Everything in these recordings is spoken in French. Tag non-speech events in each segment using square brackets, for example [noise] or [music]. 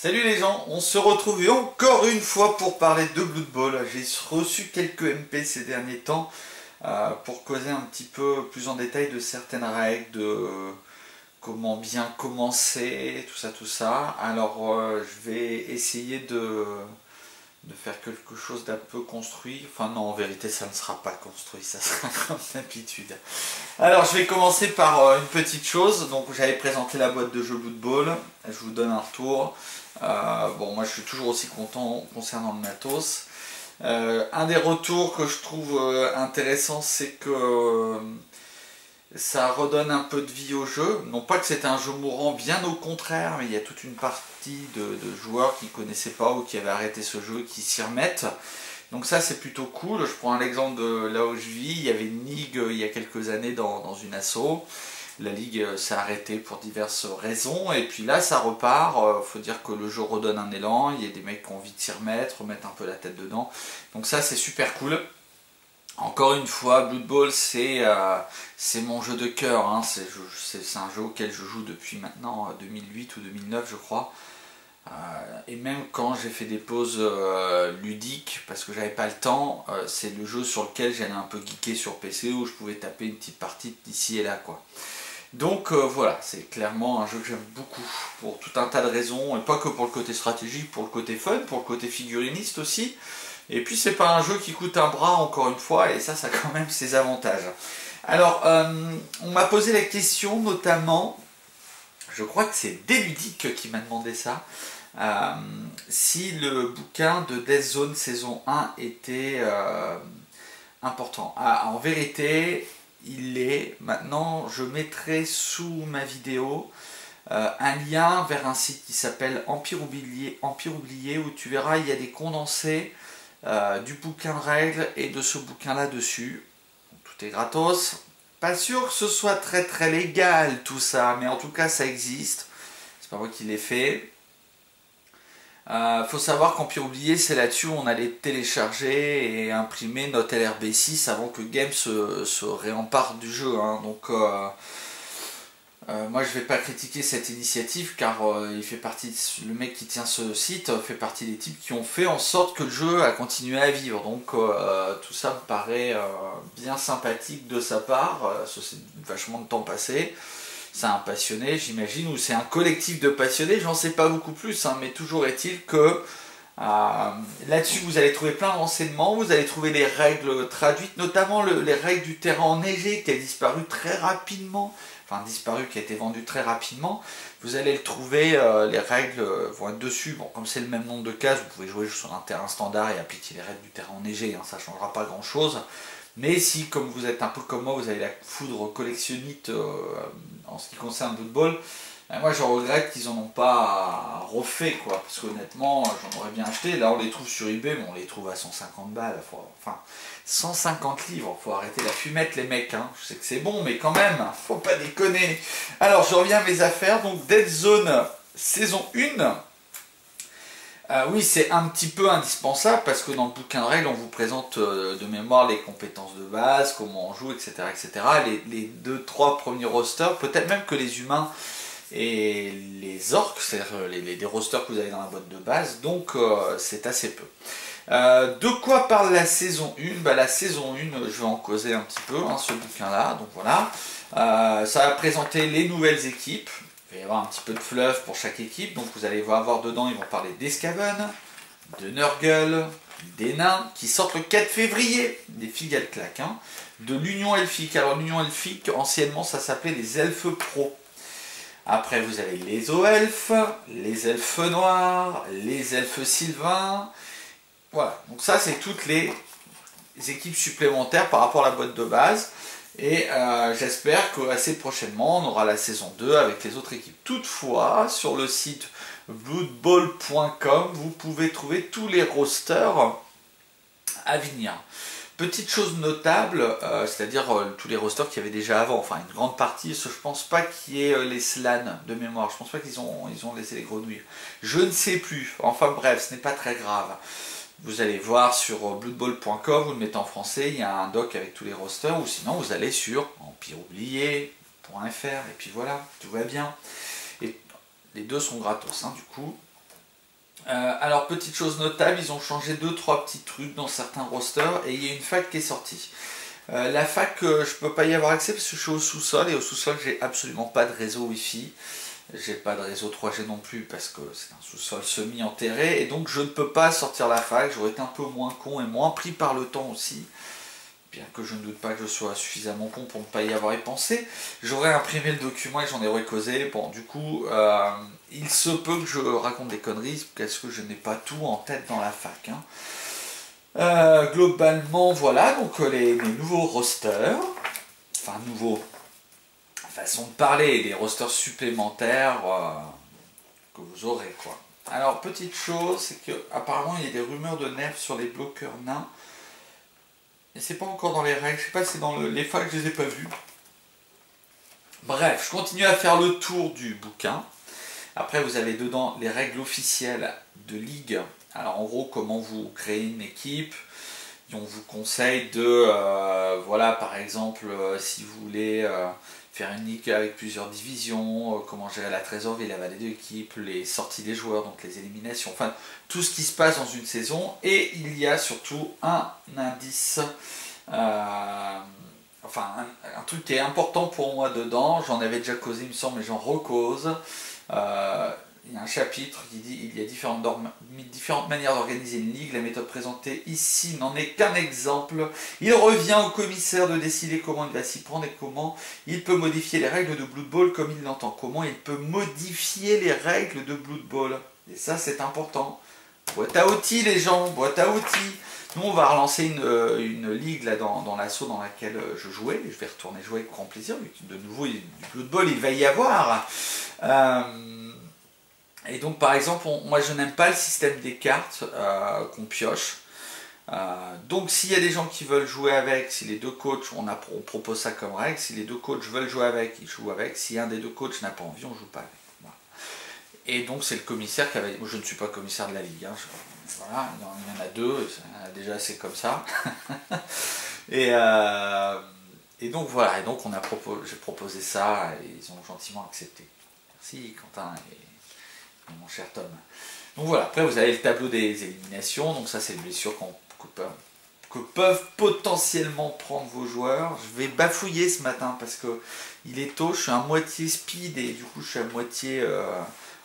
Salut les gens, on se retrouve encore une fois pour parler de Blood Bowl. J'ai reçu quelques MP ces derniers temps euh, pour causer un petit peu plus en détail de certaines règles, de comment bien commencer, tout ça, tout ça. Alors euh, je vais essayer de de faire quelque chose d'un peu construit. Enfin non, en vérité, ça ne sera pas construit, ça sera [laughs] comme d'habitude. Alors, je vais commencer par euh, une petite chose. Donc, j'avais présenté la boîte de jeux Blood Bowl. Je vous donne un retour. Euh, bon, moi, je suis toujours aussi content concernant le matos. Euh, un des retours que je trouve intéressant, c'est que ça redonne un peu de vie au jeu. Non pas que c'est un jeu mourant, bien au contraire, mais il y a toute une partie de, joueurs qui ne connaissaient pas ou qui avaient arrêté ce jeu qui s'y remettent. Donc ça c'est plutôt cool. Je prends un exemple de là où je vis. Il y avait une ligue euh, il y a quelques années dans, une asso. La ligue euh, s'est arrêtée pour diverses raisons et puis là ça repart. Euh, faut dire que le jeu redonne un élan. Il y a des mecs qui ont envie de s'y remettre, remettre un peu la tête dedans. Donc ça c'est super cool. Encore une fois, Blood Bowl, c'est euh, mon jeu de cœur. Hein. C'est un jeu auquel je joue depuis maintenant 2008 euh, ou 2009, je crois. Euh, et même quand j'ai fait des pauses ludiques, parce que j'avais pas le temps, c'est le jeu sur lequel j'allais un peu geeker sur PC, où je pouvais taper une petite partie d'ici et là. quoi. Donc voilà, c'est clairement un jeu que j'aime beaucoup, pour tout un tas de raisons, et pas que pour le côté stratégique, pour le côté fun, pour le côté figuriniste aussi. Et puis c'est pas un jeu qui coûte un bras encore une fois, et ça, ça a quand même ses avantages. Alors, euh, on m'a posé la question notamment, je crois que c'est Deludic qui m'a demandé ça, euh, si le bouquin de Death Zone saison 1 était euh, important. Ah, en vérité, il l'est. Maintenant, je mettrai sous ma vidéo un lien vers un site qui s'appelle Empire Oublié, Empire Oublié, où tu verras, il y a des condensés euh, du bouquin de règles et de ce bouquin là dessus. Tout est gratos. Pas sûr que ce soit très très légal tout ça, mais en tout cas ça existe. C'est pas moi qui l'ai fait. Euh, faut savoir qu'Empire Oublié, c'est là-dessus où on allait télécharger et imprimer notre LRB6 avant que Game se, se réempare du jeu. Hein. Donc euh, euh, moi, je ne vais pas critiquer cette initiative car euh, il fait partie, le mec qui tient ce site fait partie des types qui ont fait en sorte que le jeu a continué à vivre. Donc euh, tout ça me paraît bien sympathique de sa part. c'est vachement de temps passé. C'est un passionné, j'imagine, ou c'est un collectif de passionnés. J'en sais pas beaucoup plus, hein, mais toujours est-il que là-dessus, vous allez trouver plein de renseignements, vous allez trouver les règles traduites, notamment les règles du terrain enneigé qui a disparu très rapidement disparu, qui a été vendu très rapidement, vous allez le trouver, euh, les règles euh, vont être dessus. Bon, comme c'est le même nombre de cases, vous pouvez jouer sur un terrain standard et appliquer les règles du terrain enneigé, hein, ça ne changera pas grand chose. Mais si, comme vous êtes un peu comme moi, vous avez la foudre collectionnite euh, en ce qui concerne le football, ben moi je regrette qu'ils en ont pas refait quoi, parce qu'honnêtement j'en aurais bien acheté. Là on les trouve sur eBay, mais on les trouve à 150 balles. Enfin, 150 livres, faut arrêter la fumette les mecs, hein. je sais que c'est bon, mais quand même, faut pas déconner. Alors je reviens à mes affaires, donc Dead Zone saison 1. Euh, oui, c'est un petit peu indispensable parce que dans le bouquin de règles, on vous présente euh, de mémoire les compétences de base, comment on joue, etc. etc. Les, deux, trois premiers rosters, peut-être même que les humains et les orques, c'est-à-dire les, les, rosters que vous avez dans la boîte de base, donc euh, c'est assez peu. Euh, de quoi parle la saison 1 bah, La saison 1, je vais en causer un petit peu, hein, ce bouquin-là. Donc voilà. Euh, ça va présenter les nouvelles équipes. Il va y avoir un petit peu de fluff pour chaque équipe. Donc vous allez voir dedans, ils vont parler d'Escaven, de Nurgle, des nains qui sortent le 4 février, des figales claques, hein, de l'Union Elfique. Alors l'Union Elfique, anciennement, ça s'appelait les Elfes Pro. Après, vous avez les Oelfes, les Elfes Noirs, les Elfes Sylvains, voilà, donc ça c'est toutes les équipes supplémentaires par rapport à la boîte de base. Et euh, j'espère qu'assez prochainement on aura la saison 2 avec les autres équipes. Toutefois, sur le site bloodball.com, vous pouvez trouver tous les rosters à venir. Petite chose notable, euh, c'est-à-dire euh, tous les rosters qu'il y avait déjà avant, enfin une grande partie, je pense pas qu'il y ait les slans de mémoire, je pense pas qu'ils ont, ils ont laissé les grenouilles. Je ne sais plus, enfin bref, ce n'est pas très grave. Vous allez voir sur bloodball.com, vous le mettez en français, il y a un doc avec tous les rosters, ou sinon vous allez sur empireoublié.fr, et puis voilà, tout va bien. Et les deux sont gratos, hein, du coup. Euh, alors, petite chose notable, ils ont changé 2-3 petits trucs dans certains rosters et il y a une fac qui est sortie. Euh, la fac, je peux pas y avoir accès parce que je suis au sous-sol et au sous-sol, j'ai absolument pas de réseau Wi-Fi. J'ai pas de réseau 3G non plus parce que c'est un sous-sol semi-enterré et donc je ne peux pas sortir la fac. J'aurais été un peu moins con et moins pris par le temps aussi. Bien que je ne doute pas que je sois suffisamment con pour ne pas y avoir y pensé. J'aurais imprimé le document et j'en aurais causé. Bon, du coup, euh, il se peut que je raconte des conneries parce que je n'ai pas tout en tête dans la fac. Hein. Euh, globalement, voilà, donc les, les nouveaux rosters. Enfin, nouveaux façon de parler, des rosters supplémentaires euh, que vous aurez quoi. Alors petite chose, c'est que apparemment il y a des rumeurs de nerfs sur les bloqueurs nains. Et c'est pas encore dans les règles, je sais pas si c'est dans les facs, je les ai pas vus. Bref, je continue à faire le tour du bouquin. Après vous avez dedans les règles officielles de ligue. Alors en gros comment vous créez une équipe, on vous conseille de, euh, voilà, par exemple, euh, si vous voulez faire une ligue avec plusieurs divisions, euh, comment gérer la trésorerie, la vallée d'équipe, les sorties des joueurs, donc les éliminations, enfin tout ce qui se passe dans une saison. Et il y a surtout un indice, euh, enfin un, truc qui est important pour moi dedans, j'en avais déjà causé il me semble, mais j'en recause. Euh, il y a un chapitre qui dit il y a différentes, manières d'organiser une ligue. La méthode présentée ici n'en est qu'un exemple. Il revient au commissaire de décider comment il va s'y prendre et comment il peut modifier les règles de Blood Bowl comme il l'entend. Comment il peut modifier les règles de Blood Bowl. Et ça, c'est important. Boîte à outils, les gens, boîte à outils. Nous, on va relancer une, euh, ligue là, dans, l'assaut dans laquelle euh, je jouais. Je vais retourner jouer avec grand plaisir. De nouveau, du Blood Bowl, il va y avoir. Euh, et donc par exemple, moi je n'aime pas le système des cartes euh, qu'on pioche. Euh, donc s'il y a des gens qui veulent jouer avec, si les deux coachs, on, propose ça comme règle, si les deux coachs veulent jouer avec, ils jouent avec. Si un des deux coachs n'a pas envie, on ne joue pas avec. Et donc c'est le commissaire qui avait... Je ne suis pas commissaire de la Ligue, hein, voilà, il y en a deux, déjà c'est comme ça. [laughs] et, euh, et, donc voilà, et donc on a j'ai proposé ça et ils ont gentiment accepté. Merci Quentin mon cher Tom. Donc voilà, après vous avez le tableau des éliminations, donc ça c'est les blessures que, peuvent potentiellement prendre vos joueurs. Je vais bafouiller ce matin parce que il est tôt, je suis à moitié speed et du coup je suis à moitié euh,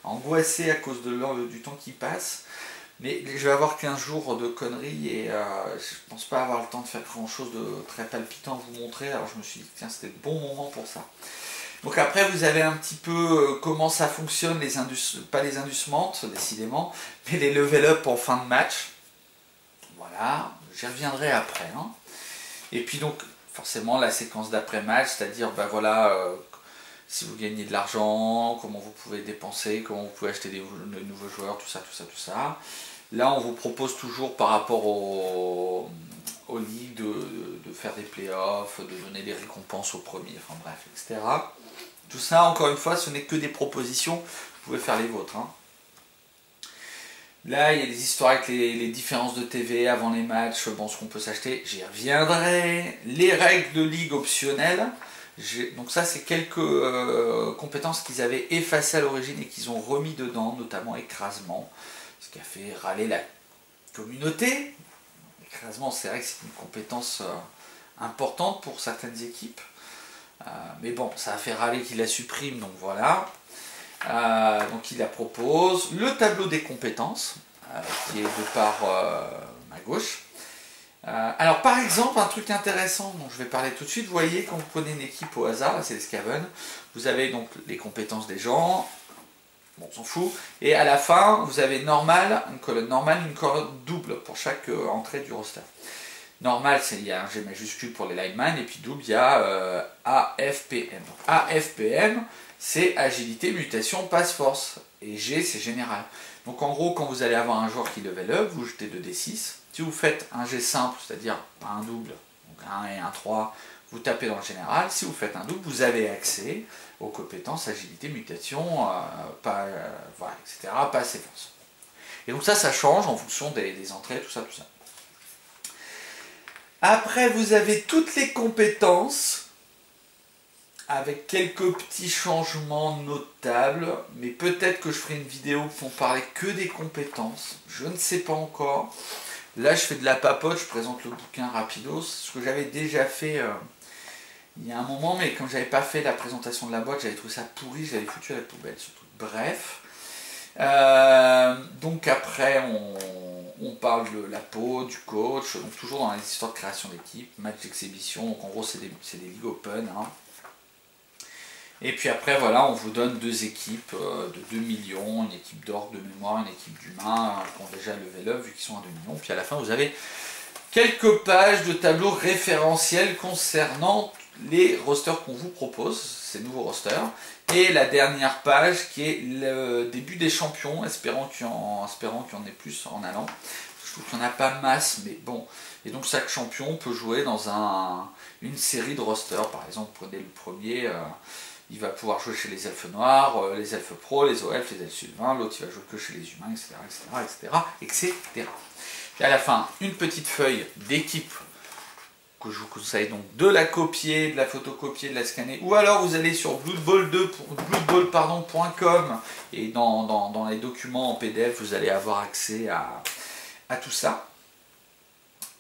angoissé à cause de du temps qui passe. Mais je vais avoir 15 jours de conneries et euh, je pense pas avoir le temps de faire grand chose de très palpitant à vous montrer. Alors je me suis dit, tiens, c'était le bon moment pour ça. Donc après, vous avez un petit peu euh, comment ça fonctionne, les indus, pas les indusments, décidément, mais les level up en fin de match. Voilà, j'y reviendrai après. Hein. Et puis donc, forcément, la séquence d'après-match, c'est-à-dire, ben voilà, euh, si vous gagnez de l'argent, comment vous pouvez dépenser, comment vous pouvez acheter des, nouveaux joueurs, tout ça, tout ça, tout ça. Là, on vous propose toujours par rapport aux, ligues de, de, faire des playoffs, de donner des récompenses aux premiers, enfin bref, etc. Tout ça, encore une fois, ce n'est que des propositions. Vous pouvez faire les vôtres. Hein. Là, il y a des histoires avec les, différences de TV avant les matchs, bon, ce qu'on peut s'acheter, j'y reviendrai. Les règles de ligue optionnelles. Donc ça, c'est quelques euh, compétences qu'ils avaient effacées à l'origine et qu'ils ont remis dedans, notamment écrasement, ce qui a fait râler la communauté. Écrasement, c'est vrai que c'est une compétence euh, importante pour certaines équipes. Euh, mais bon, ça a fait râler qu'il la supprime, donc voilà. Euh, donc il la propose. Le tableau des compétences, euh, qui est de par ma gauche. alors par exemple, un truc intéressant dont je vais parler tout de suite, vous voyez quand vous prenez une équipe au hasard, c'est les Scaven, vous avez donc les compétences des gens, bon on s'en fout, et à la fin vous avez normal, une colonne normale, une colonne double pour chaque entrée du roster. Normal, c'est il y a un G majuscule pour les linemen, et puis double, il y a euh, AFPM. AFPM, c'est agilité, mutation, passe force. Et G, c'est général. Donc en gros, quand vous allez avoir un joueur qui level up, vous jetez 2d6. Si vous faites un G simple, c'est-à-dire un double, donc 1 et un 3, vous tapez dans le général. Si vous faites un double, vous avez accès aux compétences agilité, mutation, euh, pas, euh, voilà, etc., force. Et donc ça, ça change en fonction des entrées, tout ça, tout ça. Après, vous avez toutes les compétences avec quelques petits changements notables, mais peut-être que je ferai une vidéo pour parler que des compétences, je ne sais pas encore. Là, je fais de la papote, je présente le bouquin rapidos, ce que j'avais déjà fait euh, il y a un moment, mais quand j'avais pas fait la présentation de la boîte, j'avais trouvé ça pourri, je l'avais foutu à la poubelle, surtout. Bref. Euh, donc après, on, parle de la peau, du coach, donc toujours dans les histoires de création d'équipe, match d'exhibition, donc en gros c'est des, des League Open. Hein. Et puis après, voilà, on vous donne deux équipes euh, de 2 millions, une équipe d'or de mémoire, une équipe d'humains, qui ont déjà levé up vu qu'ils sont à 2 millions. Puis à la fin, vous avez quelques pages de tableaux référentiels concernant les rosters qu'on vous propose, ces nouveaux rosters. Et la dernière page qui est le début des champions, espérant qu'il y, y en ait plus en allant. Je trouve qu'il n'y en a pas masse, mais bon. Et donc chaque champion peut jouer dans un, une série de rosters. Par exemple, prenez le premier. Euh, il va pouvoir jouer chez les elfes noirs, euh, les elfes pro, les elfes, les elfes sylvains, l'autre il va jouer que chez les humains, etc. etc. etc. etc. Et à la fin, une petite feuille d'équipe que je vous conseille donc de la copier, de la photocopier, de la scanner, ou alors vous allez sur bloodball2.com et dans, les documents en PDF, vous allez avoir accès à, tout ça.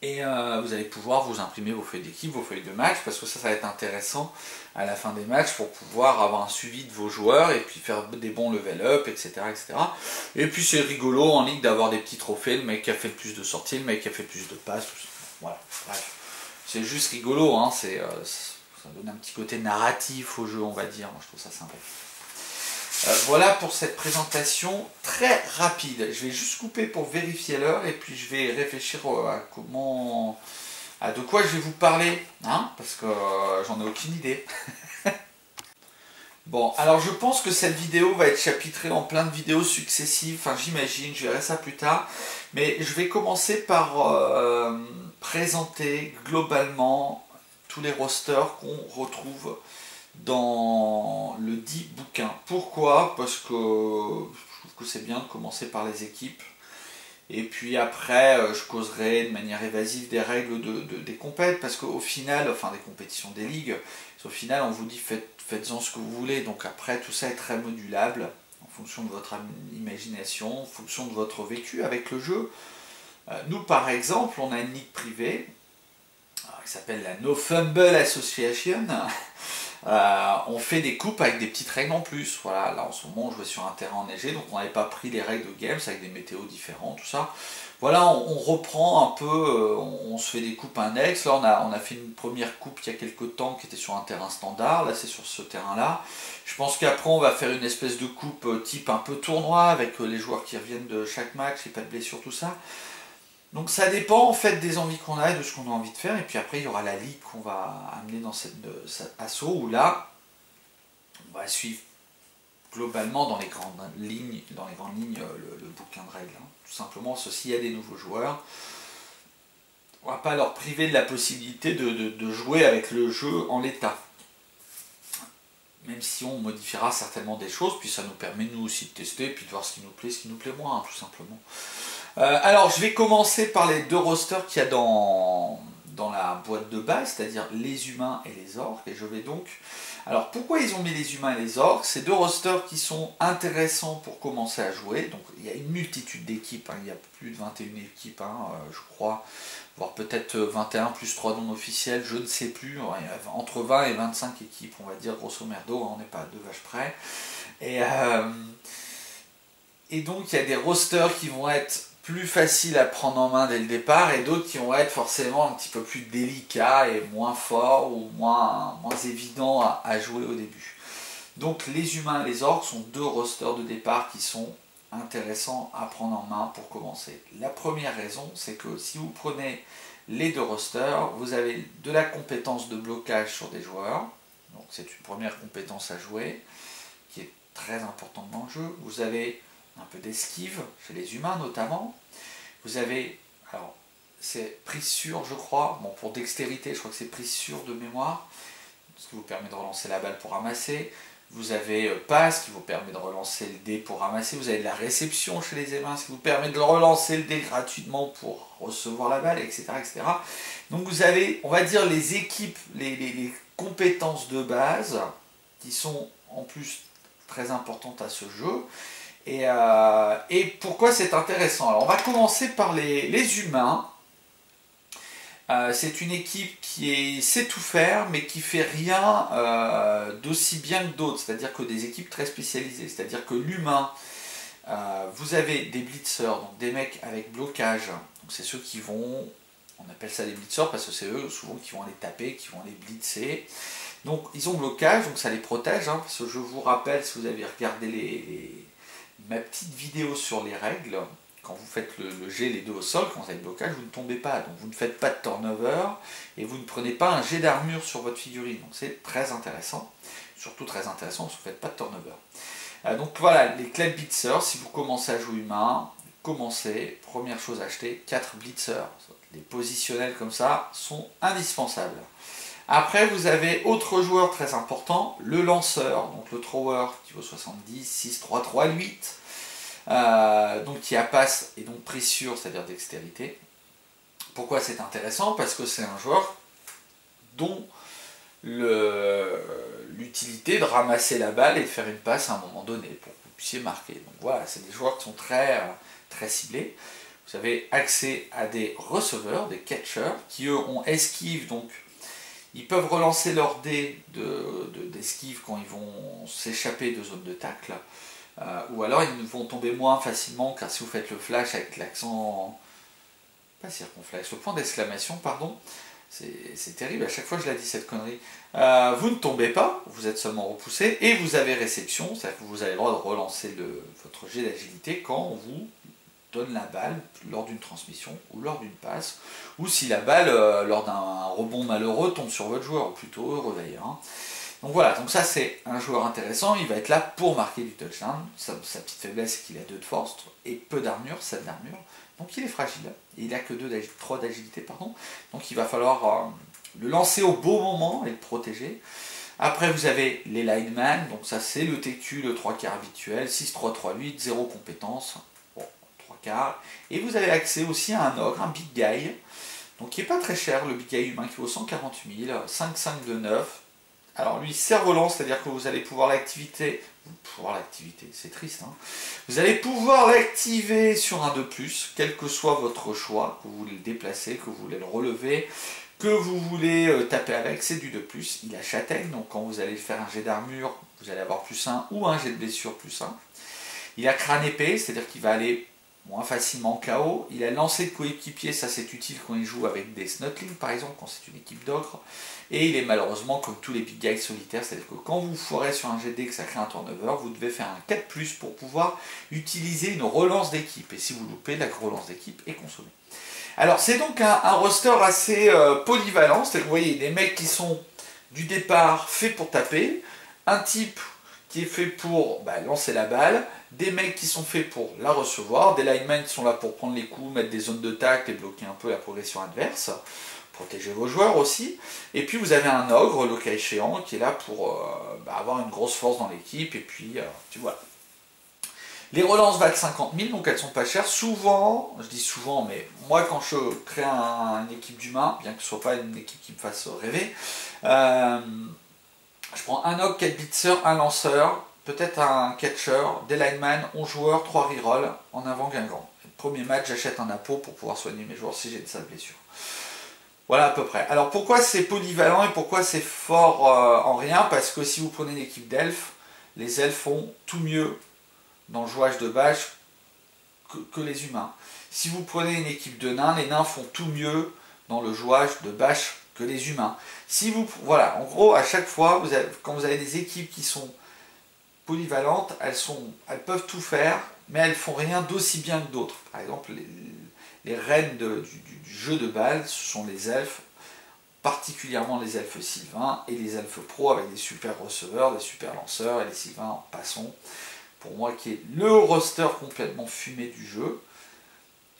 Et euh, vous allez pouvoir vous imprimer vos feuilles d'équipe, vos feuilles de match, parce que ça, ça va être intéressant à la fin des matchs pour pouvoir avoir un suivi de vos joueurs et puis faire des bons level up, etc. etc. Et puis c'est rigolo en ligue d'avoir des petits trophées, le mec qui a fait le plus de sorties, le mec qui a fait le plus de passes. Voilà, C'est juste rigolo, hein, c'est, euh, ça donne un petit côté narratif au jeu, on va dire. Moi, je trouve ça sympa. Euh, voilà pour cette présentation très rapide. Je vais juste couper pour vérifier l'heure et puis je vais réfléchir à comment, à de quoi je vais vous parler, hein, parce que euh, j'en ai aucune idée. [laughs] bon, alors je pense que cette vidéo va être chapitrée en plein de vidéos successives, enfin j'imagine, je verrai ça plus tard, mais je vais commencer par présenter globalement tous les rosters qu'on retrouve dans le dit bouquin. Pourquoi? Parce que je trouve que c'est bien de commencer par les équipes. Et puis après, euh, je causerai de manière évasive des règles de, des compètes, parce qu'au final, enfin des compétitions des ligues, au final on vous dit faites, faites-en ce que vous voulez. Donc après, tout ça est très modulable en fonction de votre imagination, en fonction de votre vécu avec le jeu. Euh, nous par exemple, on a une ligue privée qui s'appelle la No Fumble Association. [laughs] Euh, on fait des coupes avec des petites règles en plus. Voilà, là en ce moment on jouait sur un terrain enneigé, donc on n'avait pas pris les règles de games avec des météos différents, tout ça. Voilà, on, reprend un peu, euh, on, se fait des coupes index. Là on a, on a fait une première coupe il y a quelques temps qui était sur un terrain standard, là c'est sur ce terrain-là. Je pense qu'après on va faire une espèce de coupe euh, type un peu tournoi avec les joueurs qui reviennent de chaque match et pas de blessures, tout ça. Donc ça dépend en fait des envies qu'on a et de ce qu'on a envie de faire. Et puis après, il y aura la ligue qu'on va amener dans cette, assaut où là, on va suivre globalement dans les grandes lignes, dans les grandes lignes euh, le, bouquin de règles. Hein. Tout simplement, s'il y a des nouveaux joueurs, on va pas leur priver de la possibilité de, jouer avec le jeu en l'état. Même si on modifiera certainement des choses, puis ça nous permet nous aussi de tester, puis de voir ce qui nous plaît, ce qui nous plaît moins, hein, tout simplement. Euh, alors, je vais commencer par les deux rosters qu'il y a dans, dans la boîte de base, c'est-à-dire les humains et les orques. Et je vais donc... Alors, pourquoi ils ont mis les humains et les orques? C'est deux rosters qui sont intéressants pour commencer à jouer. Donc, il y a une multitude d'équipes. Hein. Il y a plus de 21 équipes, hein, euh, je crois. Voire peut-être 21 plus 3 non officiels, je ne sais plus. Entre 20 et 25 équipes, on va dire, grosso merdo. Hein, on n'est pas à deux vaches près. Euh, et donc il y a des rosters qui vont être plus facile à prendre en main dès le départ et d'autres qui vont être forcément un petit peu plus délicats et moins forts ou moins, moins évidents à, jouer au début. Donc les humains et les orques sont deux rosters de départ qui sont intéressants à prendre en main pour commencer. La première raison, c'est que si vous prenez les deux rosters, vous avez de la compétence de blocage sur des joueurs, donc c'est une première compétence à jouer, qui est très importante dans le jeu. Vous avez un peu d'esquive, chez les humains notamment. Vous avez, alors c'est prise sûre je crois, bon pour dextérité je crois que c'est prise sûre de mémoire, ce qui vous permet de relancer la balle pour ramasser. Vous avez euh, passe qui vous permet de relancer le dé pour ramasser. Vous avez de la réception chez les humains ce qui vous permet de relancer le dé gratuitement pour recevoir la balle, etc. etc. Donc vous avez, on va dire, les équipes, les, compétences de base qui sont en plus très importantes à ce jeu. Et, euh, pourquoi c'est intéressant Alors on va commencer par les, humains. Euh, c'est une équipe qui sait tout faire, mais qui fait rien euh, d'aussi bien que d'autres. C'est-à-dire que des équipes très spécialisées. C'est-à-dire que l'humain, vous avez des blitzers, donc des mecs avec blocage. Donc c'est ceux qui vont, on appelle ça des blitzers parce que c'est eux souvent qui vont les taper, qui vont les blitzer. Donc ils ont blocage, donc ça les protège. Hein, parce que je vous rappelle, si vous avez regardé les ma petite vidéo sur les règles, quand vous faites le, jet les deux au sol, quand vous avez le blocage, vous ne tombez pas. Donc vous ne faites pas de turnover et vous ne prenez pas un jet d'armure sur votre figurine. Donc c'est très intéressant. Surtout très intéressant si vous ne faites pas de turnover. Euh, donc voilà, les clés blitzers, si vous commencez à jouer humain, commencez, première chose à acheter, 4 blitzers. Les positionnels comme ça sont indispensables. Après, vous avez autre joueur très important, le lanceur, donc le thrower qui vaut 70, 6, 3, 3, 8. donc qui a passe et donc pressure, c'est-à-dire dextérité. Pourquoi c'est intéressant? Parce que c'est un joueur dont l'utilité de ramasser la balle et de faire une passe à un moment donné pour que vous puissiez marquer. Donc voilà, c'est des joueurs qui sont très, très ciblés. Vous avez accès à des receveurs, des catchers, qui eux ont esquive, donc ils peuvent relancer leur dé d'esquive de, quand ils vont s'échapper de zone de tacle. Euh, ou alors ils vont tomber moins facilement car si vous faites le flash avec l'accent pas circonflexe, le point d'exclamation, pardon, c'est terrible, à chaque fois je la dis cette connerie. Euh, vous ne tombez pas, vous êtes seulement repoussé, et vous avez réception, c'est-à-dire que vous avez le droit de relancer votre jet d'agilité quand vous donne la balle lors d'une transmission ou lors d'une passe, ou si la balle, euh, lors d'un rebond malheureux, tombe sur votre joueur, ou plutôt heureux d'ailleurs. Donc voilà, donc ça c'est un joueur intéressant, il va être là pour marquer du touchdown. Sa, petite faiblesse c'est qu'il a 2 de force et peu d'armure, 7 d'armure. Donc il est fragile, il n'a que 2 3 d'agilité, pardon. Donc il va falloir euh, le lancer au beau moment et le protéger. Après vous avez les linemen, donc ça c'est le TQ, le 3 quarts habituel, 6-3-3-8, 0 compétence, et vous avez accès aussi à un ogre, un big guy, donc qui n'est pas très cher, le big guy humain qui vaut 140 000, 5-5 de 9. Alors lui, cerf-volant, c'est-à-dire que vous allez pouvoir l'activité, pouvoir l'activité, c'est triste, hein. vous allez pouvoir l'activer sur un de plus, quel que soit votre choix, que vous voulez le déplacer, que vous voulez le relever, que vous voulez euh, taper avec, c'est du de plus. Il a châtaigne, donc quand vous allez faire un jet d'armure, vous allez avoir plus 1 ou un jet de blessure plus 1. Il a crâne épais, c'est-à-dire qu'il va aller moins facilement KO. Il a lancé de coéquipier, ça c'est utile quand il joue avec des Snotlings par exemple, quand c'est une équipe d'ocre. Et il est malheureusement comme tous les big guys solitaires, c'est-à-dire que quand vous foirez sur un GD que ça crée un turnover, vous devez faire un 4 pour pouvoir utiliser une relance d'équipe. Et si vous loupez, la relance d'équipe est consommée. Alors c'est donc un, roster assez euh, polyvalent, c'est-à-dire que vous voyez des mecs qui sont du départ faits pour taper, un type qui est fait pour bah, lancer la balle, des mecs qui sont faits pour la recevoir, des linemen qui sont là pour prendre les coups, mettre des zones de tacle et bloquer un peu la progression adverse, protéger vos joueurs aussi. Et puis vous avez un ogre, le cas échéant, qui est là pour euh, bah, avoir une grosse force dans l'équipe, et puis euh, tu vois. Les relances valent 50 000, donc elles sont pas chères. Souvent, je dis souvent, mais moi quand je crée une équipe d'humains, bien que ce soit pas une équipe qui me fasse rêver, euh, je prends un ogre, 4 blitzer, un lanceur, peut-être un catcher, des linemen, 11 joueurs, 3 rerolls en avant Guingamp. premier match, j'achète un appôt pour pouvoir soigner mes joueurs si j'ai de sales blessures. Voilà à peu près. Alors pourquoi c'est polyvalent et pourquoi c'est fort euh, en rien? Parce que si vous prenez une équipe d'elfes, les elfes font tout mieux dans le jouage de bâche que, les humains. Si vous prenez une équipe de nains, les nains font tout mieux dans le jouage de bâche que les humains. Si vous, voilà, en gros, à chaque fois, quand vous avez des équipes qui sont polyvalentes, elles, sont, elles peuvent tout faire, mais elles font rien d'aussi bien que d'autres. Par exemple, les, reines du, jeu de balle, ce sont les elfes, particulièrement les elfes sylvains et les elfes pro avec des super receveurs, des super lanceurs et les sylvains en passant. Pour moi, qui est le roster complètement fumé du jeu.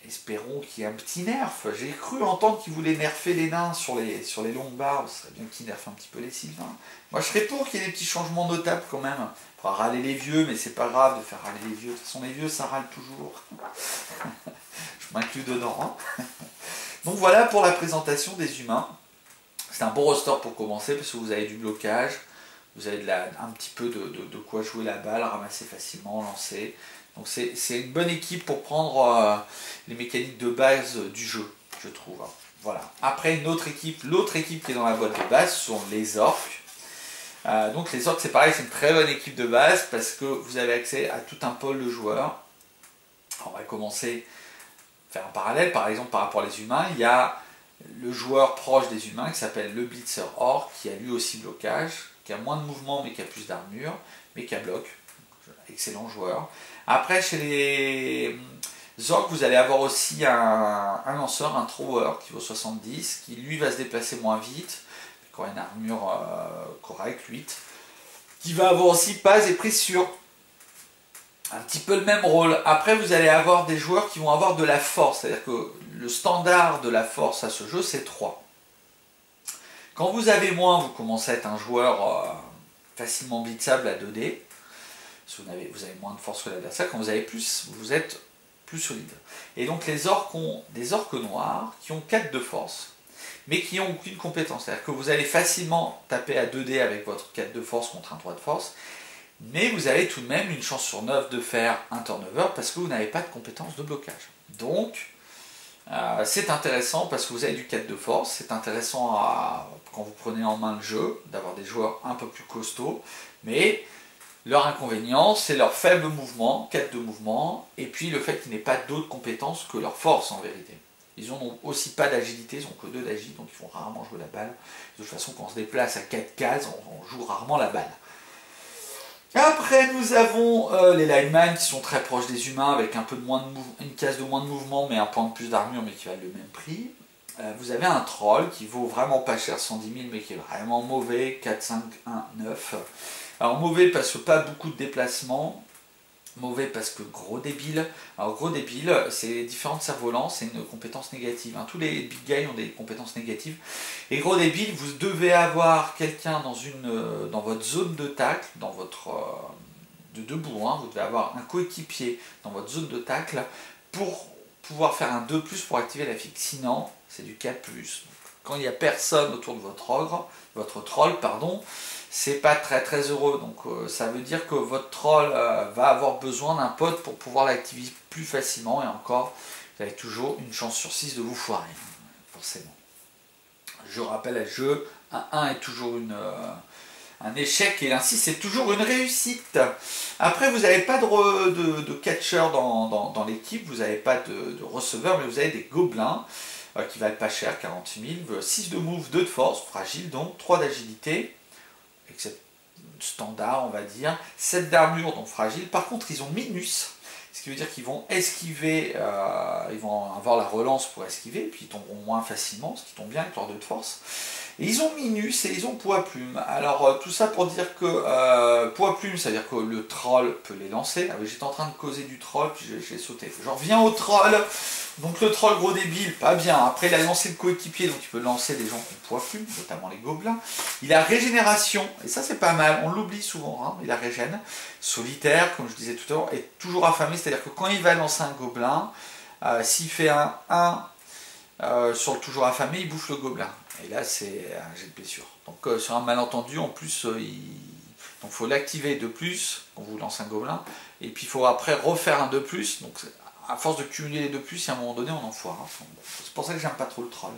Espérons qu'il y ait un petit nerf. J'ai cru entendre qu'il voulait nerfer les nains sur les, sur les longues barres. Ce serait bien qu'il nerfe un petit peu les sylvains. Moi, je serais pour qu'il y ait des petits changements notables quand même. Pour râler les vieux, mais c'est pas grave de faire râler les vieux. De toute façon, les vieux, ça râle toujours. [laughs] je m'inclus dedans. Hein. [laughs] Donc voilà pour la présentation des humains. C'est un bon roster pour commencer parce que vous avez du blocage, vous avez un petit peu de, quoi jouer la balle, ramasser facilement, lancer. Donc c'est une bonne équipe pour prendre euh, les mécaniques de base du jeu, je trouve. Voilà. Après, une autre équipe, l'autre équipe qui est dans la boîte de base sont les orques. Euh, donc les orques, c'est pareil, c'est une très bonne équipe de base parce que vous avez accès à tout un pôle de joueurs. On va commencer à faire un parallèle, par exemple, par rapport aux humains. Il y a le joueur proche des humains qui s'appelle le Blitzer Orc, qui a lui aussi blocage, qui a moins de mouvement mais qui a plus d'armure, mais qui a bloc. Excellent joueur. Après, chez les Zork, vous allez avoir aussi un, lanceur, un thrower qui vaut 70, qui lui va se déplacer moins vite, qui une armure euh, correcte, 8, qui va avoir aussi passe et prise sur un petit peu le même rôle. Après, vous allez avoir des joueurs qui vont avoir de la force, c'est-à-dire que le standard de la force à ce jeu, c'est 3. Quand vous avez moins, vous commencez à être un joueur euh, facilement blitzable à 2D. vous avez, vous avez moins de force que l'adversaire. Quand vous avez plus, vous êtes plus solide. Et donc les orques ont des orques noirs qui ont 4 de force, mais qui n'ont aucune compétence. C'est-à-dire que vous allez facilement taper à 2D avec votre 4 de force contre un 3 de force, mais vous avez tout de même une chance sur 9 de faire un turnover parce que vous n'avez pas de compétence de blocage. Donc, euh, c'est intéressant parce que vous avez du 4 de force, c'est intéressant quand vous prenez en main le jeu, d'avoir des joueurs un peu plus costauds, mais leur inconvénient, c'est leur faible mouvement, 4 de mouvement, et puis le fait qu'ils n'aient pas d'autres compétences que leur force en vérité. Ils n'ont aussi pas d'agilité, ils n'ont que 2 d'agilité, donc ils font rarement jouer la balle. De toute façon, quand on se déplace à 4 cases, on, joue rarement la balle. Après, nous avons euh, les linemen qui sont très proches des humains, avec un peu de moins de une case de moins de mouvement, mais un point de plus d'armure, mais qui valent le même prix. Euh, vous avez un troll qui vaut vraiment pas cher, 110 000, mais qui est vraiment mauvais, 4, 5, 1, 9. Alors mauvais parce que pas beaucoup de déplacements, mauvais parce que gros débile. Alors gros débile, c'est différentes cerfs-volants, c'est une compétence négative. Hein. Tous les big guys ont des compétences négatives. Et gros débile, vous devez avoir quelqu'un dans, euh, votre zone de tacle, dans votre... Euh, de debout, hein. vous devez avoir un coéquipier dans votre zone de tacle pour pouvoir faire un 2 pour activer la fixe. Sinon, c'est du 4 Quand il n'y a personne autour de votre ogre, votre troll, pardon, c'est pas très très heureux. Donc euh, ça veut dire que votre troll euh, va avoir besoin d'un pote pour pouvoir l'activer plus facilement. Et encore, vous avez toujours une chance sur 6 de vous foirer, forcément. Je rappelle à jeu, un 1 est toujours une, euh, un échec et un 6 c'est toujours une réussite. Après, vous n'avez pas de, de, catcher dans, l'équipe, vous n'avez pas de, receveur, mais vous avez des gobelins qui valent pas cher, 40 000, 6 de move, 2 de force, fragile donc, 3 d'agilité standard, on va dire. 7 d'armure, donc fragile. Par contre, ils ont minus, ce qui veut dire qu'ils vont esquiver, euh, ils vont avoir la relance pour esquiver, puis ils tomberont moins facilement, ce qui tombe bien avec leur 2 de force. Et ils ont minus et ils ont poids plume. Alors euh, tout ça pour dire que euh, poids plume, c'est-à-dire que le troll peut les lancer. Ah j'étais en train de causer du troll, puis j'ai sauté. Je reviens au troll. Donc le troll gros débile, pas bien. Après il a lancé le coéquipier, donc il peut lancer des gens qui ont poids plume, notamment les gobelins. Il a régénération, et ça c'est pas mal, on l'oublie souvent, hein, il a régène. Solitaire, comme je disais tout à l'heure, et toujours affamé, c'est-à-dire que quand il va lancer un gobelin, euh, s'il fait un 1 sur le toujours affamé, il bouffe le gobelin. Et là, c'est un jet de blessure. Donc, euh, sur un malentendu, en plus, euh, il faut l'activer de plus quand vous lancez un gobelin. Et puis, il faut après refaire un de plus. Donc, à force de cumuler les deux plus, à un moment donné, on en foire. C'est pour ça que j'aime pas trop le troll.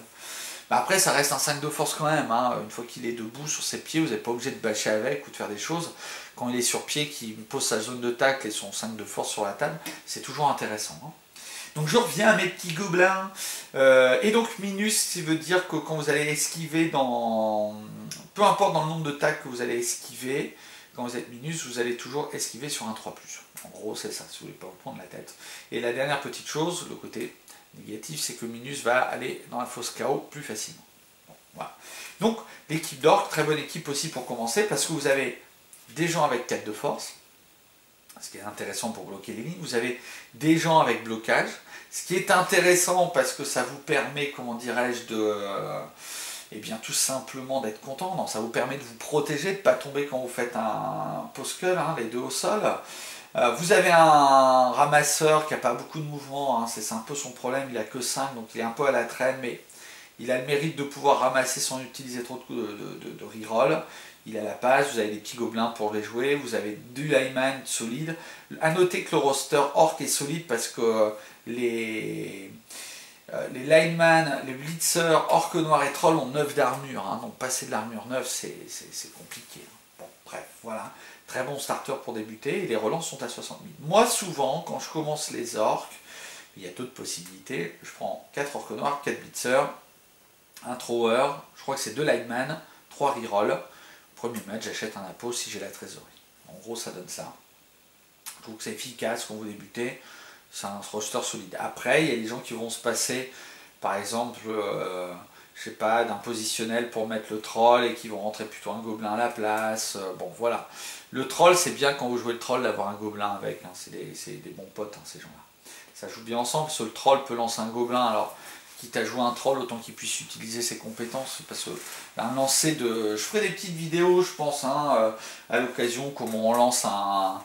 Mais après, ça reste un 5 de force quand même. Hein. Une fois qu'il est debout sur ses pieds, vous n'êtes pas obligé de bâcher avec ou de faire des choses. Quand il est sur pied, qu'il pose sa zone de tacle et son 5 de force sur la table, c'est toujours intéressant. Hein. Donc je reviens à mes petits gobelins. Euh, et donc minus, ça veut dire que quand vous allez esquiver dans... Peu importe dans le nombre de tacs que vous allez esquiver, quand vous êtes minus, vous allez toujours esquiver sur un 3+. En gros, c'est ça, si vous voulez pas vous prendre la tête. Et la dernière petite chose, le côté négatif, c'est que minus va aller dans la fosse KO plus facilement. voilà. Donc l'équipe d'orc, très bonne équipe aussi pour commencer, parce que vous avez des gens avec 4 de force, ce qui est intéressant pour bloquer les lignes. Vous avez des gens avec blocage, ce qui est intéressant parce que ça vous permet, comment dirais-je, de... Euh, eh bien tout simplement d'être content, ça vous permet de vous protéger, de ne pas tomber quand vous faites un post hein, les deux au sol. Euh, vous avez un ramasseur qui n'a pas beaucoup de mouvement, hein, c'est un peu son problème, il n'a que 5, donc il est un peu à la traîne, mais Il a le mérite de pouvoir ramasser sans utiliser trop de, de, de, reroll. Il a la passe, vous avez des petits gobelins pour les jouer, vous avez du lineman solide. A noter que le roster orc est solide parce que les, euh, les lineman, les blitzers, orc noir et troll ont 9 d'armure. Hein. donc passer de l'armure 9, c'est compliqué. Bon, bref, voilà. Très bon starter pour débuter et les relances sont à 60 000. Moi, souvent, quand je commence les orques, il y a d'autres possibilités. Je prends 4 orques noirs, 4 blitzers, un thrower, je crois que c'est 2 lineman, 3 reroll. Premier match, j'achète un appôt si j'ai la trésorerie. En gros, ça donne ça. Je trouve que c'est efficace quand vous débutez. C'est un roster solide. Après, il y a des gens qui vont se passer, par exemple, euh, je sais pas, d'un positionnel pour mettre le troll et qui vont rentrer plutôt un gobelin à la place. Euh, bon, voilà. Le troll, c'est bien quand vous jouez le troll d'avoir un gobelin avec. Hein. C'est des, bons potes, hein, ces gens-là. Ça joue bien ensemble, parce que le troll peut lancer un gobelin. Alors, quitte à jouer un troll, autant qu'il puisse utiliser ses compétences. Parce que un lancer de. Je ferai des petites vidéos, je pense, hein, euh, à l'occasion, comment on lance un.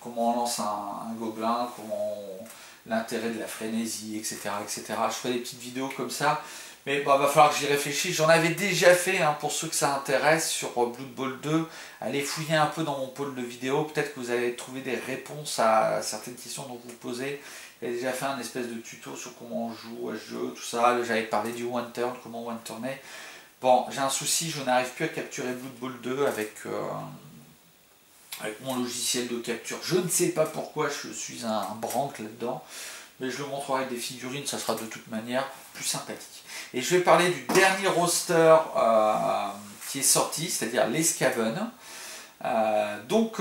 comment on lance un, gobelin, comment l'intérêt de la frénésie, etc., etc. Je ferai des petites vidéos comme ça. Mais il va falloir que j'y réfléchisse. J'en avais déjà fait, hein, pour ceux que ça intéresse, sur Blood Bowl 2. Allez fouiller un peu dans mon pôle de vidéos. Peut-être que vous allez trouver des réponses à certaines questions dont vous posez. J'ai déjà fait un espèce de tuto sur comment on joue à ce jeu, tout ça. J'avais parlé du one turn, comment one turner. Bon, j'ai un souci, je n'arrive plus à capturer Blood Bowl 2 avec, euh, avec mon logiciel de capture. Je ne sais pas pourquoi je suis un, un là-dedans. Mais je le montrerai avec des figurines, ça sera de toute manière plus sympathique. Et je vais parler du dernier roster euh, qui est sorti, c'est-à-dire les Skaven. Euh, donc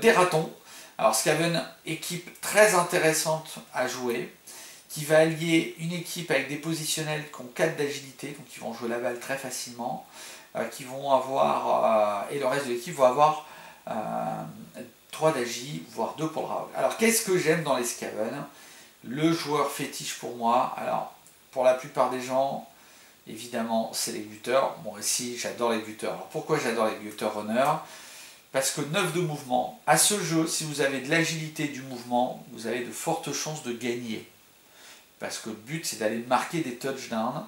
des ratons. Alors Skaven, équipe très intéressante à jouer, qui va allier une équipe avec des positionnels qui ont 4 d'agilité, donc qui vont jouer la balle très facilement, qui vont avoir, et le reste de l'équipe va avoir 3 d'agi, voire 2 pour le round. Alors qu'est-ce que j'aime dans les Skaven? Le joueur fétiche pour moi, alors pour la plupart des gens, évidemment, c'est les gutters. Moi aussi, j'adore les gutters. Alors pourquoi j'adore les gutters runner Parce que 9 de mouvement. À ce jeu, si vous avez de l'agilité du mouvement, vous avez de fortes chances de gagner. Parce que le but, c'est d'aller marquer des touchdowns.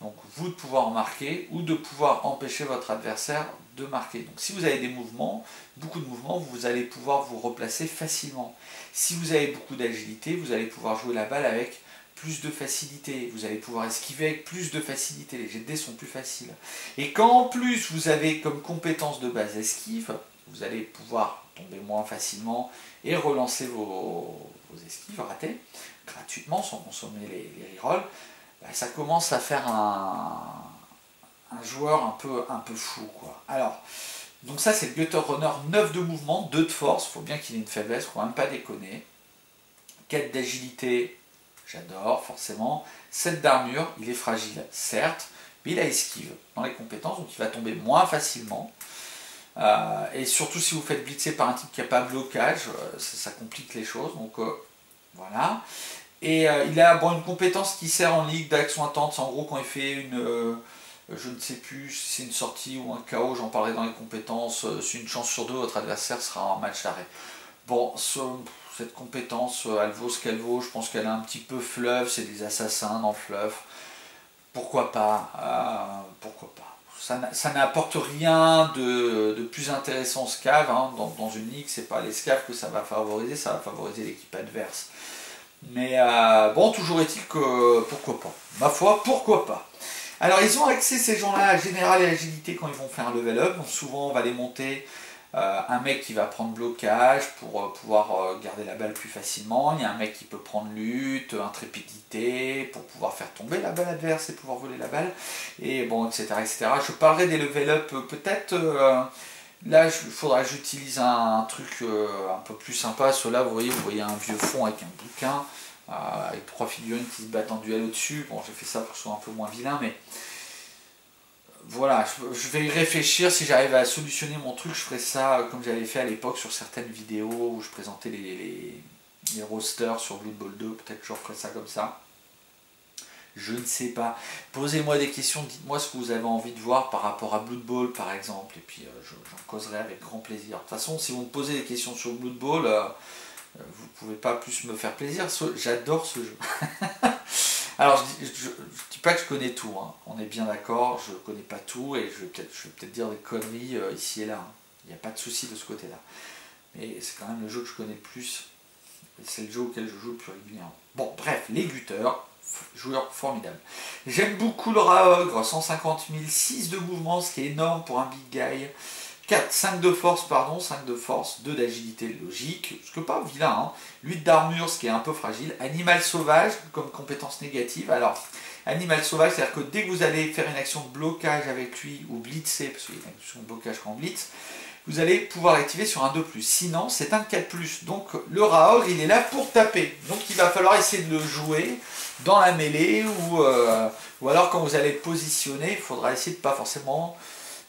Donc vous de pouvoir marquer ou de pouvoir empêcher votre adversaire de marquer. Donc si vous avez des mouvements, beaucoup de mouvements, vous allez pouvoir vous replacer facilement. Si vous avez beaucoup d'agilité, vous allez pouvoir jouer la balle avec plus de facilité, vous allez pouvoir esquiver avec plus de facilité, les jets de dés sont plus faciles. Et quand en plus vous avez comme compétence de base esquive, vous allez pouvoir tomber moins facilement et relancer vos, esquives ratées gratuitement sans consommer les, rerolls, bah, ça commence à faire un, joueur un peu, un peu fou. Quoi. Alors, donc ça c'est le Gutter Runner 9 de mouvement, 2 de force, il faut bien qu'il ait une faiblesse, faut même pas déconner. 4 d'agilité, j'adore forcément. 7 d'armure, il est fragile, certes, mais il a esquive dans les compétences, donc il va tomber moins facilement. Euh, et surtout si vous faites blitzer par un type qui n'a pas blocage, euh, ça, complique les choses. Donc euh, voilà. Et il a bon, une compétence qui sert en ligue d'action intense. En gros, quand il fait une, je ne sais plus si c'est une sortie ou un KO, j'en parlerai dans les compétences. c'est une chance sur deux, votre adversaire sera en match d'arrêt. Bon, ce, cette compétence, euh, elle vaut ce qu'elle vaut. Je pense qu'elle est un petit peu fleuve, c'est des assassins dans fleuve. Pourquoi pas euh, Pourquoi pas ça n'apporte rien de, plus intéressant au SCAV. Hein. Dans, une ligue, c'est pas les que ça va favoriser, ça va favoriser l'équipe adverse. Mais euh, bon, toujours est-il que pourquoi pas Ma foi, pourquoi pas Alors, ils ont accès ces gens-là à général et agilité quand ils vont faire un level up. Souvent, on va les monter euh, un mec qui va prendre blocage pour euh, pouvoir euh, garder la balle plus facilement. Il y a un mec qui peut prendre lutte, intrépidité pour pouvoir faire tomber la balle adverse et pouvoir voler la balle. Et bon, etc. etc. Je parlerai des level up peut-être. là, il faudra que j'utilise un, truc un peu plus sympa. Cela, vous voyez, vous voyez un vieux fond avec un bouquin, avec trois figurines qui se battent en duel au-dessus. Bon, j'ai fait ça pour que ce soit un peu moins vilain, mais voilà, je, vais y réfléchir. Si j'arrive à solutionner mon truc, je ferai ça comme j'avais fait à l'époque sur certaines vidéos où je présentais les, rosters sur Blood Bowl 2. Peut-être que je ferai ça comme ça. Je ne sais pas. Posez-moi des questions, dites-moi ce que vous avez envie de voir par rapport à Blood Bowl par exemple, et puis euh, j'en causerai avec grand plaisir. De toute façon, si vous me posez des questions sur Blood Bowl, euh, euh, vous ne pouvez pas plus me faire plaisir. J'adore ce jeu. [laughs] Alors, je, ne dis pas que je connais tout, hein. on est bien d'accord, je connais pas tout et je vais peut-être peut dire des conneries euh, ici et là. Hein. Il n'y a pas de souci de ce côté-là. Mais c'est quand même le jeu que je connais le plus. C'est le jeu auquel je joue le plus régulièrement. Bon, bref, les buteurs, joueurs formidables. J'aime beaucoup le Raogre, 150 000, 6 de mouvement, ce qui est énorme pour un big guy. 4, 5 de force, pardon, 5 de force, 2 d'agilité logique, ce que pas vilain, hein. 8 d'armure, ce qui est un peu fragile. Animal sauvage, comme compétence négative. Alors, animal sauvage, c'est-à-dire que dès que vous allez faire une action de blocage avec lui, ou blitzer, parce qu'il y a une action de blocage quand blitz, vous allez pouvoir l'activer sur un 2+. Sinon, c'est un 4+. Donc le Raog, il est là pour taper. Donc il va falloir essayer de le jouer dans la mêlée ou, euh, ou alors quand vous allez positionner, il faudra essayer de pas forcément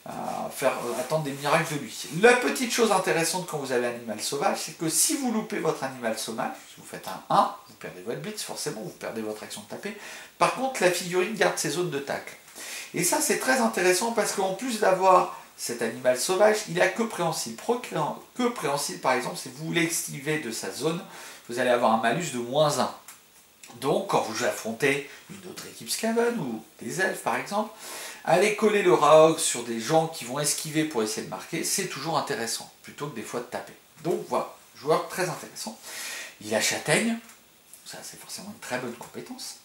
euh, faire euh, attendre des miracles de lui. La petite chose intéressante quand vous avez animal sauvage, c'est que si vous loupez votre animal sauvage, si vous faites un 1, vous perdez votre blitz, forcément, vous perdez votre action de taper. Par contre, la figurine garde ses zones de tacle. Et ça, c'est très intéressant parce qu'en plus d'avoir cet animal sauvage, il a que préhensible. Que préhensible, par exemple, si vous esquiver de sa zone, vous allez avoir un malus de moins 1. Donc, quand vous affrontez une autre équipe Skaven ou des elfes, par exemple, aller coller le Raog sur des gens qui vont esquiver pour essayer de marquer, c'est toujours intéressant, plutôt que des fois de taper. Donc, voilà, joueur très intéressant. Il a châtaigne, ça c'est forcément une très bonne compétence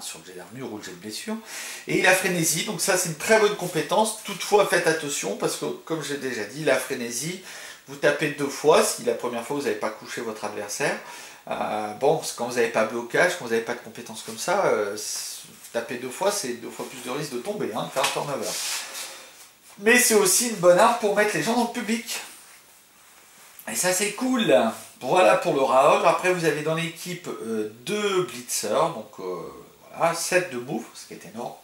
sur le jet d'armure ou le jet de blessure. Et il a frénésie, donc ça c'est une très bonne compétence. Toutefois, faites attention parce que, comme j'ai déjà dit, la frénésie, vous tapez deux fois. Si la première fois vous n'avez pas couché votre adversaire, euh, bon, quand vous n'avez pas blocage, quand vous n'avez pas de compétences comme ça, euh, taper deux fois, c'est deux fois plus de risque de tomber, hein, de faire un turnover. Mais c'est aussi une bonne arme pour mettre les gens dans le public. Et ça c'est cool voilà pour le Raog. Après, vous avez dans l'équipe euh, deux blitzers, donc euh, voilà, 7 de move, ce qui est énorme.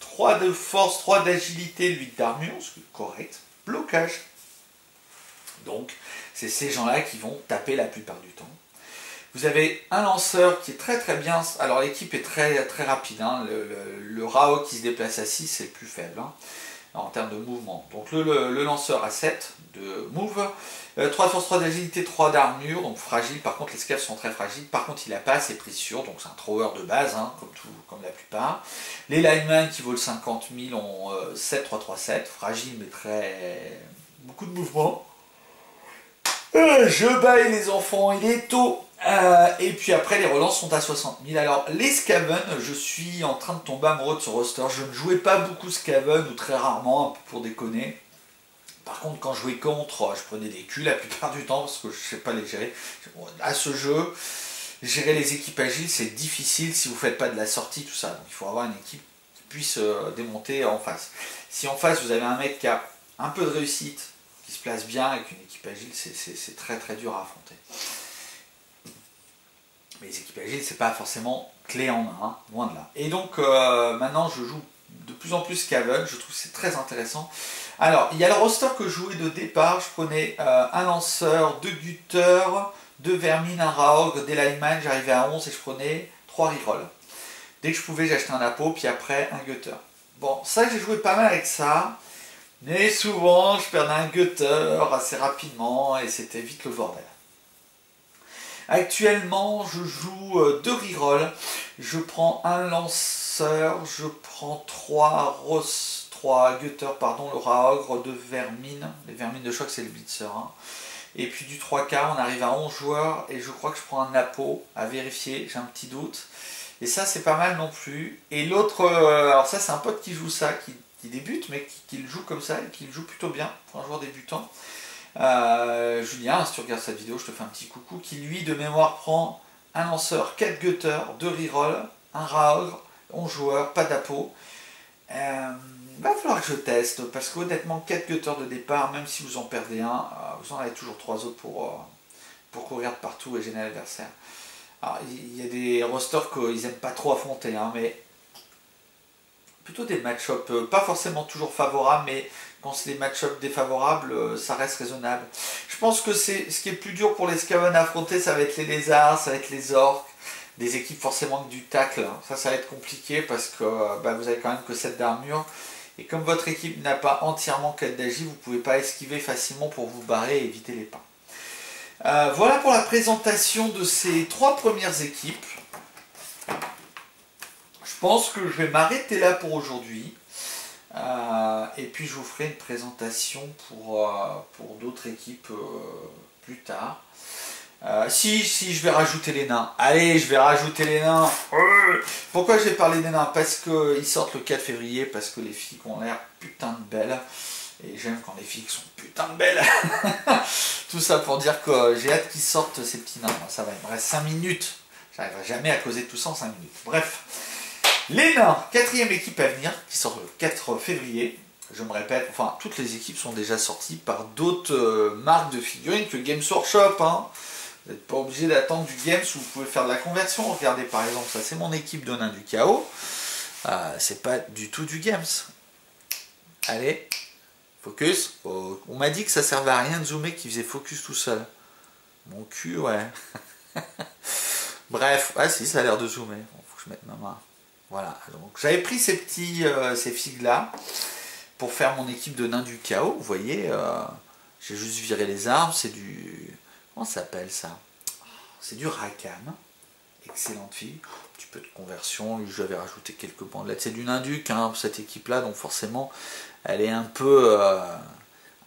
3 de force, 3 d'agilité, 8 d'armure, ce qui est correct. Blocage. Donc, c'est ces gens-là qui vont taper la plupart du temps. Vous avez un lanceur qui est très très bien. Alors l'équipe est très très rapide. Hein. Le, le, qui se déplace à 6 c'est plus faible hein, en termes de mouvement. Donc le, lanceur a 7 de move. 3 euh, de force, 3 d'agilité, 3 d'armure, donc fragile. Par contre, les scavs sont très fragiles. Par contre, il n'a pas assez pris sûr, donc c'est un thrower de base, hein, comme la plupart. Les linemen qui volent 50 000 ont 7, 3, 3, 7. Fragile, mais très. beaucoup de mouvement. Euh, je baille les enfants, il est tôt. Euh, et puis après, les relances sont à 60 000. Alors, les Skaven, je suis en train de tomber amoureux de ce roster. Je ne jouais pas beaucoup Skaven, ou très rarement, pour déconner. Par contre, quand je jouais contre, je prenais des culs la plupart du temps parce que je ne sais pas les gérer. À ce jeu, gérer les équipes agiles, c'est difficile si vous ne faites pas de la sortie, tout ça. Donc, il faut avoir une équipe qui puisse euh, démonter en face. Si en face, vous avez un mec qui a un peu de réussite, qui se place bien avec une équipe agile, c'est très très dur à affronter. Mais les équipes agiles, c'est pas forcément clé en main, hein, loin de là. Et donc, euh, maintenant, je joue de plus en plus Caven, je trouve que c'est très intéressant. Alors, il y a le roster que je jouais de départ. Je prenais euh, un lanceur, deux gutters, deux vermines, un raog, des linemen. J'arrivais à 11 et je prenais trois rerolls. Dès que je pouvais, j'achetais un apo, puis après un gutter. Bon, ça, j'ai joué pas mal avec ça. Mais souvent, je perdais un gutter assez rapidement et c'était vite le bordel. Actuellement, je joue euh, deux rerolls. Je prends un lanceur, je prends trois Ross 3 Gutter, pardon, le Raogre de Vermine. Les Vermines de choc, c'est le Blitzer. Hein. Et puis du 3K, on arrive à 11 joueurs et je crois que je prends un Napo à vérifier, j'ai un petit doute. Et ça, c'est pas mal non plus. Et l'autre, euh, alors ça, c'est un pote qui joue ça, qui, débute, mais qui, le joue comme ça et qui le joue plutôt bien pour un joueur débutant. Euh, Julien, si tu regardes cette vidéo, je te fais un petit coucou, qui lui, de mémoire, prend un lanceur, 4 Gutter, 2 reroll, un Raogre, 11 joueurs, pas d'apo. Euh, il va falloir que je teste, parce qu'honnêtement, 4 gutters de départ, même si vous en perdez un, euh, vous en avez toujours 3 autres pour, euh, pour courir de partout et gêner l'adversaire. Alors, il y a des rosters qu'ils n'aiment pas trop affronter, hein, mais plutôt des match-ups, euh, pas forcément toujours favorables, mais quand c'est des match-ups défavorables, ça reste raisonnable. Je pense que c'est ce qui est plus dur pour les Skaven à affronter, ça va être les lézards, ça va être les orques, des équipes forcément du tacle. Ça, ça va être compliqué parce que bah, vous avez quand même que 7 d'armure. Et comme votre équipe n'a pas entièrement 4 d'agi, vous ne pouvez pas esquiver facilement pour vous barrer et éviter les pas. Euh, voilà pour la présentation de ces trois premières équipes. pense que je vais m'arrêter là pour aujourd'hui. Euh, et puis je vous ferai une présentation pour, euh, pour d'autres équipes plus tard. si, si, je vais rajouter les nains. Allez, je vais rajouter les nains. Pourquoi j'ai parlé des nains? Parce qu'ils sortent le 4 février, parce que les filles ont l'air putain de belles. Et j'aime quand les filles sont putain de belles. [laughs] Tout ça pour dire que j'ai hâte qu'ils sortent ces petits nains. Ça va, il me reste 5 minutes. J'arriverai jamais à causer tout ça en 5 minutes. Bref. Les nains, quatrième équipe à venir, qui sort le 4 février. Je me répète, enfin, toutes les équipes sont déjà sorties par d'autres euh, marques de figurines que Games Workshop. Hein. Vous n'êtes pas obligé d'attendre du Games où vous pouvez faire de la conversion. Regardez par exemple, ça c'est mon équipe de nains du chaos. Euh, c'est pas du tout du Games. Allez, focus. Oh, on m'a dit que ça servait à rien de zoomer, qu'il faisait focus tout seul. Mon cul, ouais. [laughs] Bref, ah si, ça a l'air de zoomer. faut que je mette ma main. Voilà, donc j'avais pris ces petits, euh, ces figues là pour faire mon équipe de nains du chaos. Vous voyez, euh, j'ai juste viré les armes. C'est du, comment ça s'appelle ça? C'est du Rakam. Excellente figue. Un petit peu de conversion. J'avais rajouté quelques bandelettes. C'est du nain hein, cette équipe là, donc forcément, elle est un peu, euh,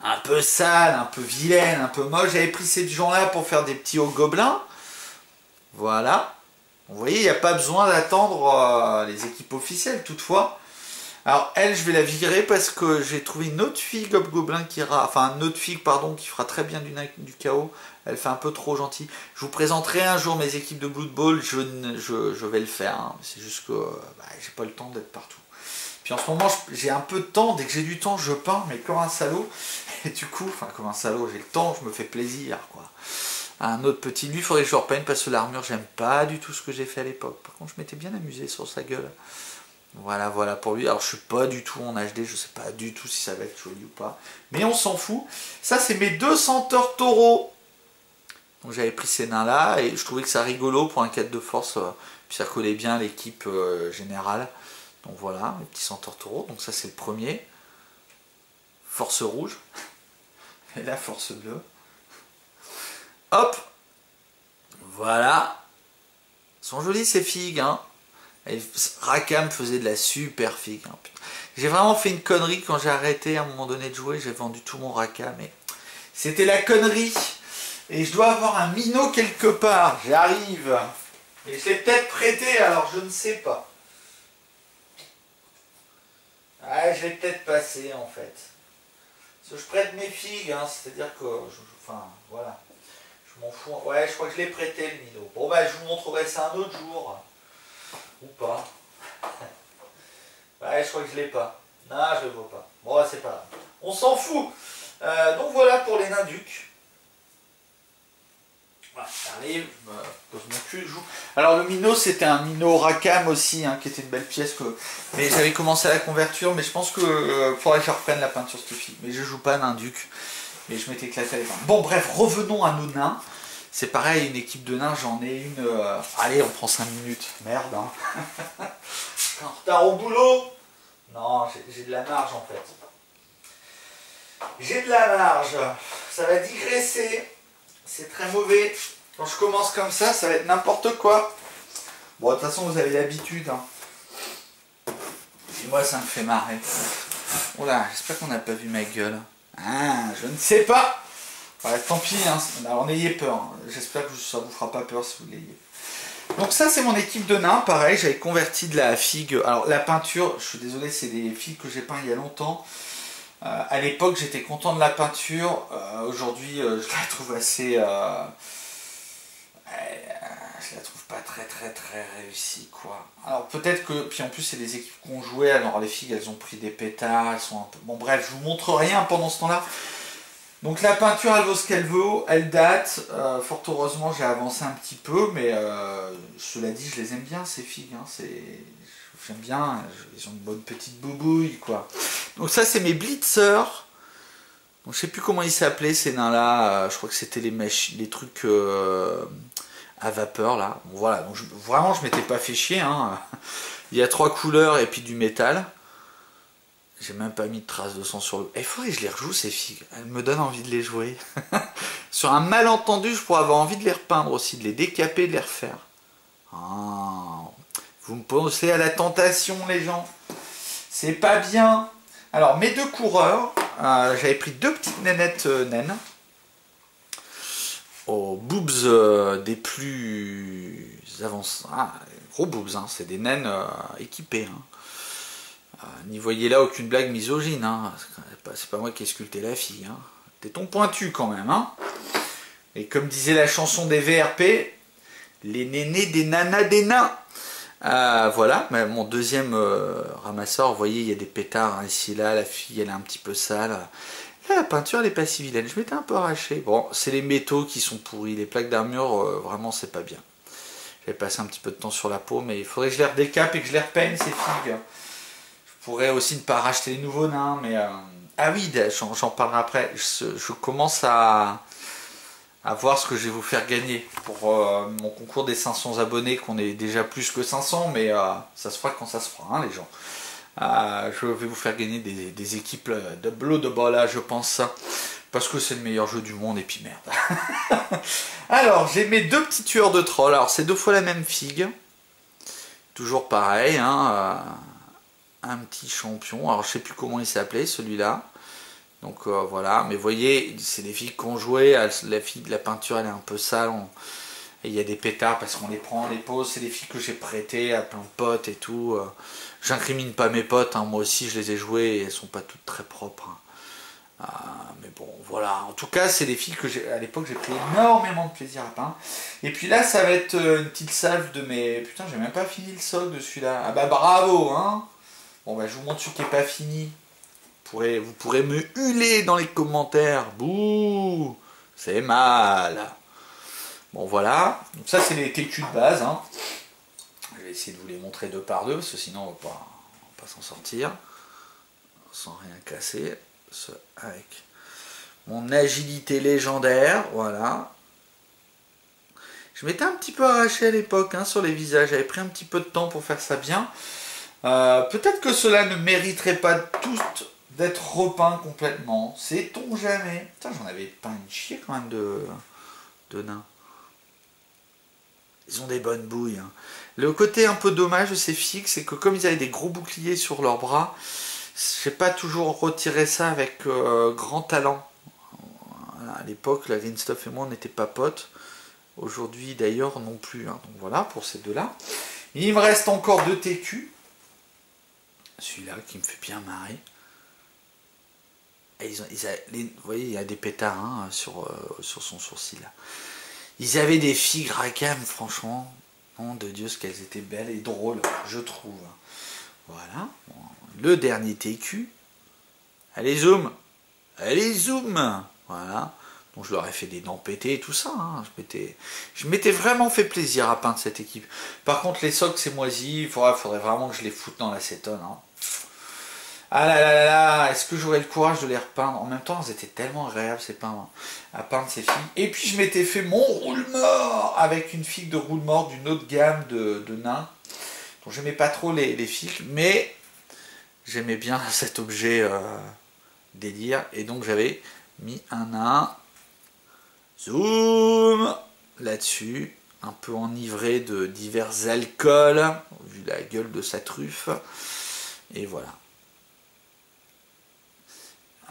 un peu sale, un peu vilaine, un peu moche. J'avais pris ces gens là pour faire des petits hauts gobelins. Voilà. Vous voyez, il n'y a pas besoin d'attendre euh, les équipes officielles, toutefois. Alors, elle, je vais la virer parce que j'ai trouvé une autre fille Gobelin qui enfin, une autre fille, pardon, qui fera très bien du, chaos. Elle fait un peu trop gentille. Je vous présenterai un jour mes équipes de Blood Bowl, je, vais le faire. Hein. C'est juste que bah, j'ai pas le temps d'être partout. Puis en ce moment, j'ai un peu de temps. Dès que j'ai du temps, je peins, mais comme un salaud. Et du coup, enfin, comme un salaud, j'ai le temps, je me fais plaisir, quoi un autre petit. Lui, il faudrait que je repeigne parce que l'armure, j'aime pas du tout ce que j'ai fait à l'époque. Par contre, je m'étais bien amusé sur sa gueule. Voilà, voilà pour lui. Alors, je suis pas du tout en HD, je sais pas du tout si ça va être joli ou pas. Mais on s'en fout. Ça, c'est mes deux centaures taureaux. Donc, j'avais pris ces nains-là et je trouvais que ça rigolo pour un 4 de force. Euh, puis ça collait bien l'équipe euh, générale. Donc voilà, mes petits centaures taureaux. Donc, ça, c'est le premier. Force rouge. [laughs] Et la force bleue. Hop Voilà. sont jolies ces figues, hein. Rakam faisait de la super figue. Hein. J'ai vraiment fait une connerie quand j'ai arrêté à un moment donné de jouer. J'ai vendu tout mon Rakam. Mais c'était la connerie. Et je dois avoir un minot quelque part. J'arrive. Et je l'ai peut-être prêté, alors je ne sais pas. Ah, je l'ai peut-être passé en fait. Parce que je prête mes figues, hein, c'est-à-dire que. enfin, voilà. Je m'en fous. Ouais, je crois que je l'ai prêté le Mino. Bon, bah, je vous montrerai ça un autre jour. Ou pas. [laughs] ouais, je crois que je l'ai pas. Non, je le vois pas. Bon, c'est pas grave. On s'en fout. Euh, donc voilà pour les nains ducs. Voilà, j'arrive, je me pose mon cul, je joue. Alors le Mino, c'était un Mino Rakam aussi, hein, qui était une belle pièce. Que... Mais j'avais commencé à la convertir, mais je pense que euh, faudrait que je reprenne la peinture fille. Mais je joue pas nain duc. Et je m'étais éclaté avec Bon, bref, revenons à nos nains. C'est pareil, une équipe de nains, j'en ai une. Euh, allez, on prend 5 minutes. Merde, hein. [laughs] en retard au boulot Non, j'ai de la marge en fait. J'ai de la marge. Ça va digresser. C'est très mauvais. Quand je commence comme ça, ça va être n'importe quoi. Bon, de toute façon, vous avez l'habitude. Hein. Et moi, ça me fait marrer. Oula, j'espère qu'on n'a pas vu ma gueule. Ah, je ne sais pas. tant pis, hein. alors n'ayez peur. Hein. J'espère que ça vous fera pas peur si vous l'ayez. Donc ça c'est mon équipe de nains, pareil, j'avais converti de la figue. Alors la peinture, je suis désolé, c'est des figues que j'ai peint il y a longtemps. Euh, à l'époque j'étais content de la peinture, euh, aujourd'hui euh, je la trouve assez... je la trouve pas très très très réussie quoi. Alors peut-être que, puis en plus c'est des équipes qu'on jouait, alors les filles elles ont pris des pétards, elles sont un peu... Bon bref, je vous montre rien pendant ce temps-là. Donc la peinture elle vaut ce qu'elle vaut, elle date, euh, fort heureusement j'ai avancé un petit peu, mais euh, cela dit je les aime bien ces filles, hein, j'aime bien, ils ont une bonne petite boubouille quoi. Donc ça c'est mes blitzers, donc je sais plus comment ils s'appelaient ces nains là, euh, je crois que c'était les, les trucs à vapeur là. voilà, donc vraiment je m'étais pas fait chier. Hein. Il y a trois couleurs et puis du métal. J'ai même pas mis de traces de sang sur le. Il faudrait que je les rejoue ces figues. Elles me donnent envie de les jouer. [laughs] sur un malentendu, je pourrais avoir envie de les repeindre aussi, de les décaper, de les refaire. Ah. Vous me posez à la tentation, les gens. C'est pas bien. Alors, mes deux coureurs, euh, j'avais pris deux petites nénettes euh, naines. Aux boobs euh, des plus avancés. Ah, gros boobs, hein, c'est des naines équipées. Hein. N'y voyez là aucune blague misogyne. Hein. C'est pas moi qui ai sculpté la fille. Hein. T'es ton pointu quand même. Hein. Et comme disait la chanson des VRP, les nénés des nanas des nains. Euh, voilà, mon deuxième euh, ramasseur, voyez, il y a des pétards hein, ici là, la fille elle est un petit peu sale. La peinture elle est pas si vilaine, je m'étais un peu arraché. Bon, c'est les métaux qui sont pourris, les plaques d'armure, euh, vraiment c'est pas bien. J'ai passé un petit peu de temps sur la peau, mais il faudrait que je les redécape et que je les repeigne ces figues. Je pourrais aussi ne pas racheter les nouveaux nains, mais... Ah oui, j'en parlerai après. je commence à voir ce que je vais vous faire gagner pour euh, mon concours des 500 abonnés, qu'on est déjà plus que 500, mais euh, ça se fera quand ça se fera, hein, les gens. Euh, je vais vous faire gagner des, équipes de Blood Bola, je pense, parce que c'est le meilleur jeu du monde, et puis merde. [laughs] Alors, j'ai mes deux petits tueurs de trolls, alors c'est deux fois la même figue, toujours pareil, hein, un petit champion, alors je sais plus comment il s'appelait celui-là, donc euh, voilà, mais voyez, c'est des filles qui ont joué, la fille de la peinture elle est un peu sale, et il y a des pétards parce qu'on les prend, on les pose, c'est des filles que j'ai prêtées à plein de potes et tout. Euh. J'incrimine pas mes potes, hein. moi aussi je les ai jouées et elles sont pas toutes très propres. Hein. Ah, mais bon, voilà. En tout cas, c'est des filles que à l'époque j'ai pris énormément de plaisir à peindre. Et puis là, ça va être euh, une petite salve de mes. Putain, j'ai même pas fini le sol de celui-là. Ah bah bravo, hein. Bon bah je vous montre celui qui est pas fini vous pourrez me huler dans les commentaires. Bouh, c'est mal. Bon voilà, donc ça c'est les TQ de base. Hein. Je vais essayer de vous les montrer deux par deux, parce que sinon on va pas, s'en sortir. Sans rien casser. Ce, avec mon agilité légendaire, voilà. Je m'étais un petit peu arraché à l'époque hein, sur les visages, j'avais pris un petit peu de temps pour faire ça bien. Euh, peut-être que cela ne mériterait pas toutes d'être repeint complètement. Sait-on jamais? Putain, j'en avais pas une chier quand même de, de nains. Ils ont des bonnes bouilles. Hein. Le côté un peu dommage de ces figues, c'est que comme ils avaient des gros boucliers sur leurs bras, j'ai pas toujours retiré ça avec euh, grand talent. À l'époque, la Stuff et moi, on pas potes. Aujourd'hui, d'ailleurs, non plus. Hein. Donc voilà, pour ces deux-là. Il me reste encore deux TQ. Celui-là qui me fait bien marrer vous voyez, il y a des pétards hein, sur, euh, sur son sourcil. Ils avaient des figues racam, franchement. Nom de Dieu, ce qu'elles étaient belles et drôles, je trouve. Voilà. Le dernier TQ. Allez, zoom Allez, zoom Voilà. Donc je leur ai fait des dents pétées et tout ça. Hein. Je m'étais vraiment fait plaisir à peindre cette équipe. Par contre, les socs, c'est moisi. Il faudrait, vraiment que je les foute dans l'acétone. Hein. Ah là là là est-ce que j'aurais le courage de les repeindre? En même temps, elles étaient tellement agréables ces peintres à peindre ces filles. Et puis je m'étais fait mon roule mort avec une figue de roule mort d'une autre gamme de, nains. Donc j'aimais pas trop les, les mais j'aimais bien [laughs] cet objet euh, délire. Et donc j'avais mis un nain. Zoom Là-dessus, un peu enivré de divers alcools, vu la gueule de sa truffe. Et voilà.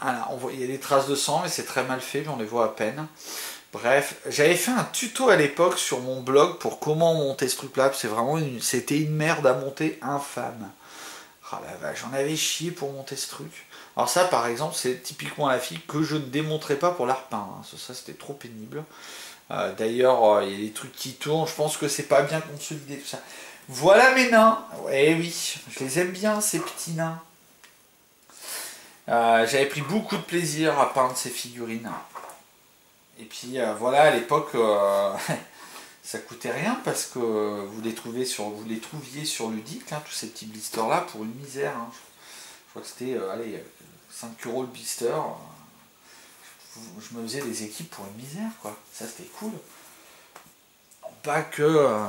On il y a des traces de sang, mais c'est très mal fait, mais on les voit à peine. Bref, j'avais fait un tuto à l'époque sur mon blog pour comment monter ce truc-là. C'est vraiment une, c'était une merde à monter infâme. Oh la vache, j'en avais chié pour monter ce truc. Alors ça, par exemple, c'est typiquement la fille que je ne démontrais pas pour la. Hein. Ça, c'était trop pénible. Euh, d'ailleurs, euh, il y a des trucs qui tournent. Je pense que c'est pas bien consolidé tout ça. Voilà mes nains. Eh oui, je les aime bien ces petits nains. Euh, j'avais pris beaucoup de plaisir à peindre ces figurines. Et puis euh, voilà, à l'époque, euh, [laughs] ça coûtait rien parce que vous les, trouvez sur, vous les trouviez sur Ludique, hein, tous ces petits blisters là, pour une misère. Hein. Je crois que c'était allez, 5 euros le blister. Je me faisais des équipes pour une misère, quoi. Ça c'était cool. Pas que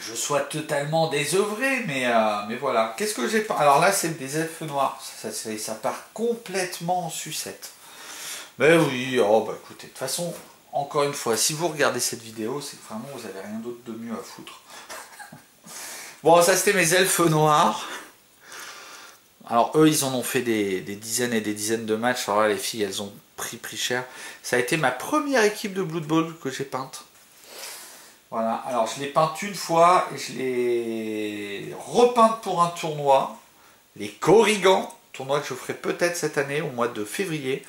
je sois totalement désœuvré, mais, euh, mais voilà. Qu'est-ce que j'ai pas? Alors là, c'est des elfes noirs. Ça, ça, part complètement en sucette. Mais oui, oh bah écoutez, de toute façon, encore une fois, si vous regardez cette vidéo, c'est vraiment vous avez rien d'autre de mieux à foutre. [laughs] Bon, ça c'était mes elfes noirs. Alors eux, ils en ont fait des, dizaines et des dizaines de matchs. Alors là, les filles, elles ont pris, pris cher. Ça a été ma première équipe de Blood Bowl que j'ai peinte. Voilà, alors je l'ai peinte une fois et je l'ai repeinte pour un tournoi. Les Corrigans, tournoi que je ferai peut-être cette année au mois de février.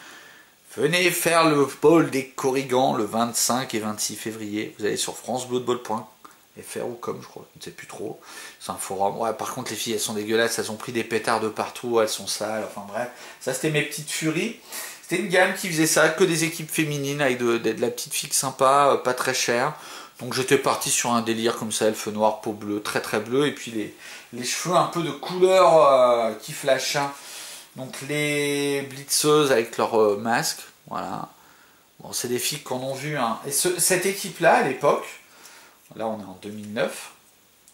Venez faire le ball des Corrigans le 25 et 26 février. Vous allez sur francebloodball.fr ou comme je crois, je ne sais plus trop. C'est un forum. Ouais, par contre les filles elles sont dégueulasses, elles ont pris des pétards de partout, elles sont sales, enfin bref. Ça c'était mes petites furies. C'était une gamme qui faisait ça, que des équipes féminines avec de, de la petite figue sympa, euh, pas très chère. Donc j'étais parti sur un délire comme ça, elfe noir, peau bleue, très très bleu, et puis les, les cheveux un peu de couleur euh, qui flashent. Hein. Donc les blitzeuses avec leur euh, masque, voilà. Bon, c'est des filles qu'on a vu. Hein. Et cette équipe-là, à l'époque, là on est en 2009,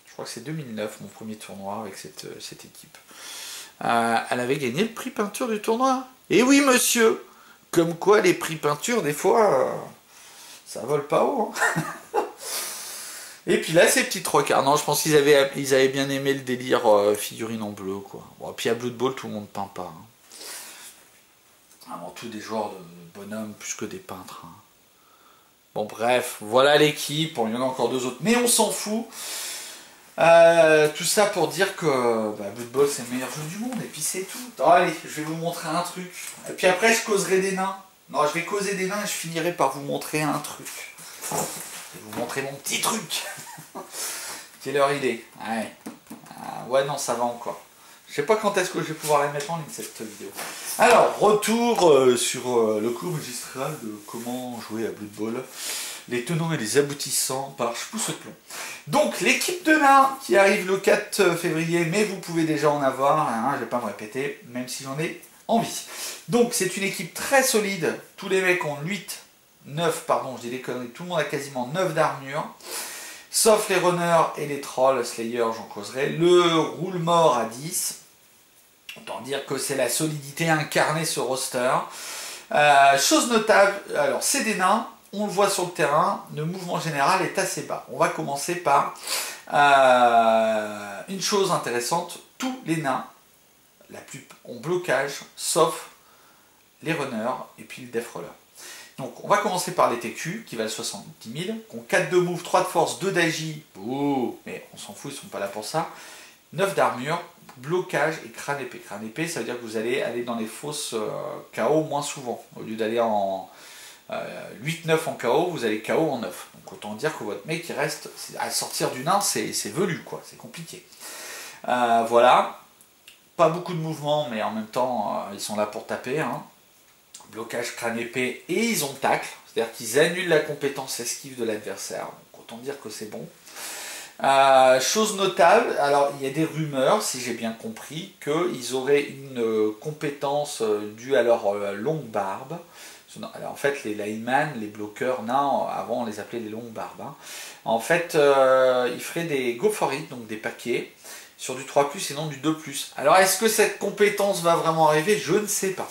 je crois que c'est 2009 mon premier tournoi avec cette, euh, cette équipe. elle avait gagné le prix peinture du tournoi. Et oui monsieur, comme quoi les prix peinture, des fois, ça vole pas haut. Hein. [laughs] Et puis là, ces petits trois quarts. Non, je pense qu'ils avaient, bien aimé le délire euh, figurine en bleu, quoi. Bon, puis à Blood Bowl, tout le monde peint pas. Hein. Avant tout des joueurs de bonhommes plus que des peintres. Hein. Bon, bref, voilà l'équipe. il y en a encore deux autres, mais on s'en fout. Euh, tout ça pour dire que bah, Blood Bowl c'est le meilleur jeu du monde, et puis c'est tout. allez, je vais vous montrer un truc. Et puis après, je causerai des nains. Non, je vais causer des nains et je finirai par vous montrer un truc. Je vais vous montrer mon petit truc. [laughs] Quelle il est ouais. Ah, ouais, non, ça va encore. Je sais pas quand est-ce que je vais pouvoir la mettre en ligne cette vidéo. Alors, retour euh, sur euh, le cours magistral de comment jouer à Blood Bowl. Les tenants et les aboutissants par Pousse Plomb. Donc, l'équipe de nains qui arrive le 4 février, mais vous pouvez déjà en avoir, hein, je vais pas me répéter, même si j'en ai envie. Donc, c'est une équipe très solide. Tous les mecs ont 8 9, pardon, je dis des conneries, tout le monde a quasiment 9 d'armure. Sauf les runners et les trolls, Slayer, j'en causerai. Le roule mort à 10. Autant dire que c'est la solidité incarnée ce roster. Euh, chose notable, alors c'est des nains, on le voit sur le terrain, le mouvement général est assez bas. On va commencer par euh, une chose intéressante, tous les nains la plus, ont blocage, sauf les runners et puis le def roller. Donc on va commencer par les TQ qui valent 70 000, qui ont 4 de move, 3 de force, 2 d'agi, mais on s'en fout, ils sont pas là pour ça. 9 d'armure, blocage et crâne épée. Crâne épée, ça veut dire que vous allez aller dans les fosses euh, KO moins souvent. Au lieu d'aller en 8-9 euh, en KO, vous allez KO en 9. Donc autant dire que votre mec il reste à sortir du nain, c'est velu quoi, c'est compliqué. Euh, voilà, pas beaucoup de mouvements, mais en même temps ils sont là pour taper. Hein blocage crâne épée et ils ont tacle, c'est-à-dire qu'ils annulent la compétence esquive de l'adversaire. Autant dire que c'est bon. Euh, chose notable, alors il y a des rumeurs, si j'ai bien compris, qu'ils auraient une euh, compétence euh, due à leur longue barbe. En fait, les linemen, les bloqueurs non, avant on les appelait les longues barbes. Hein. En fait, ils feraient des go for it, donc des paquets, sur du 3 et non du 2 Alors est-ce que cette compétence va vraiment arriver? Je ne sais pas.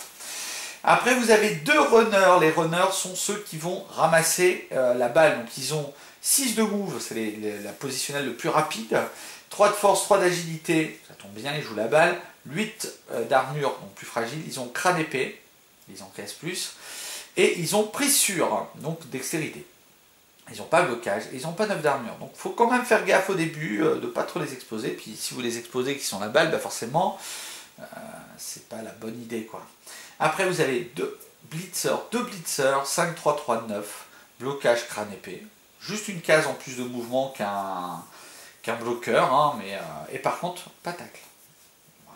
Après, vous avez deux runners. Les runners sont ceux qui vont ramasser euh, la balle. Donc, ils ont 6 de move, c'est la positionnelle le plus rapide. 3 de force, 3 d'agilité, ça tombe bien, ils jouent la balle. 8 euh, d'armure, donc plus fragile. Ils ont crâne épée, ils encaissent plus. Et ils ont pressure, donc dextérité. Ils n'ont pas blocage, ils n'ont pas 9 d'armure. Donc il faut quand même faire gaffe au début euh, de ne pas trop les exposer. Puis si vous les exposez qui sont la balle, bah forcément, c'est pas la bonne idée. quoi. Après, vous avez deux blitzers, deux blitzers, 5, 3, 3, 9, blocage crâne épée. Juste une case en plus de mouvement qu'un bloqueur, hein, euh, et par contre, pas tacle.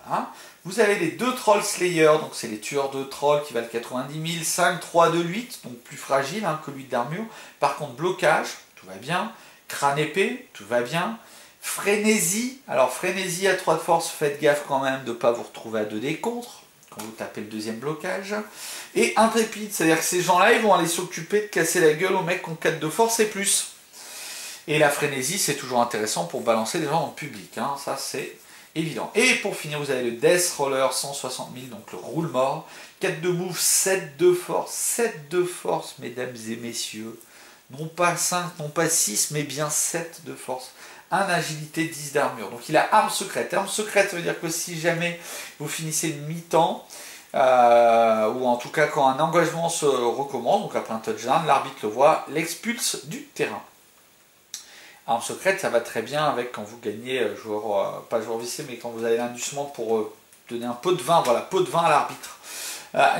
Voilà. Vous avez les deux trolls slayer, donc c'est les tueurs de trolls qui valent 90 000, 5, 3, 2, 8, donc plus fragile hein, que 8 d'armure. Par contre, blocage, tout va bien. Crâne épée, tout va bien. Frénésie, alors frénésie à 3 de force, faites gaffe quand même de ne pas vous retrouver à 2 des contre quand vous tapez le deuxième blocage. Et intrépide, c'est-à-dire que ces gens-là, ils vont aller s'occuper de casser la gueule aux mecs qui ont 4 de force et plus. Et la frénésie, c'est toujours intéressant pour balancer des gens en public, hein. ça c'est évident. Et pour finir, vous avez le Death Roller 160 000, donc le roule mort. 4 de move, 7 de force, 7 de force, mesdames et messieurs. Non pas 5, non pas 6, mais bien 7 de force. 1 agilité, 10 d'armure. Donc il a arme secrète. Arme secrète, ça veut dire que si jamais vous finissez mi-temps, euh, ou en tout cas quand un engagement se recommence, donc après un touchdown, l'arbitre le voit, l'expulse du terrain. Arme secrète, ça va très bien avec quand vous gagnez, euh, joueur, euh, pas joueur vicié, mais quand vous avez l'indusement pour donner un pot de vin, voilà, pot de vin à l'arbitre.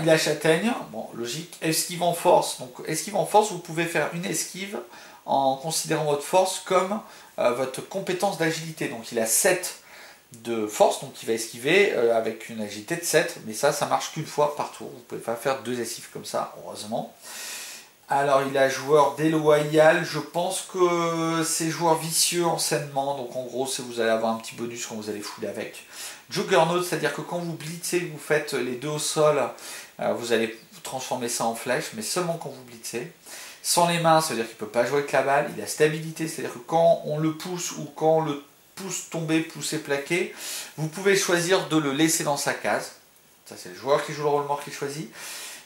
il a châtaigne, bon, logique. Esquive en force, donc esquive en force, vous pouvez faire une esquive en considérant votre force comme votre compétence d'agilité. Donc il a 7 de force, donc il va esquiver euh, avec une agilité de 7, mais ça, ça marche qu'une fois par tour. Vous pouvez pas faire deux esquives comme ça, heureusement. Alors il a joueur déloyal, je pense que c'est joueur vicieux enseignement, donc en gros vous allez avoir un petit bonus quand vous allez fouler avec. Juggernaut, c'est-à-dire que quand vous blitzez, vous faites les deux au sol, euh, vous allez transformer ça en flèche, mais seulement quand vous blitzez. Sans les mains, ça veut dire qu'il ne peut pas jouer avec la balle, il a stabilité, c'est-à-dire que quand on le pousse ou quand le pousse tomber, pousser, plaquer. Vous pouvez choisir de le laisser dans sa case. Ça, c'est le joueur qui joue le rôle mort qui choisit.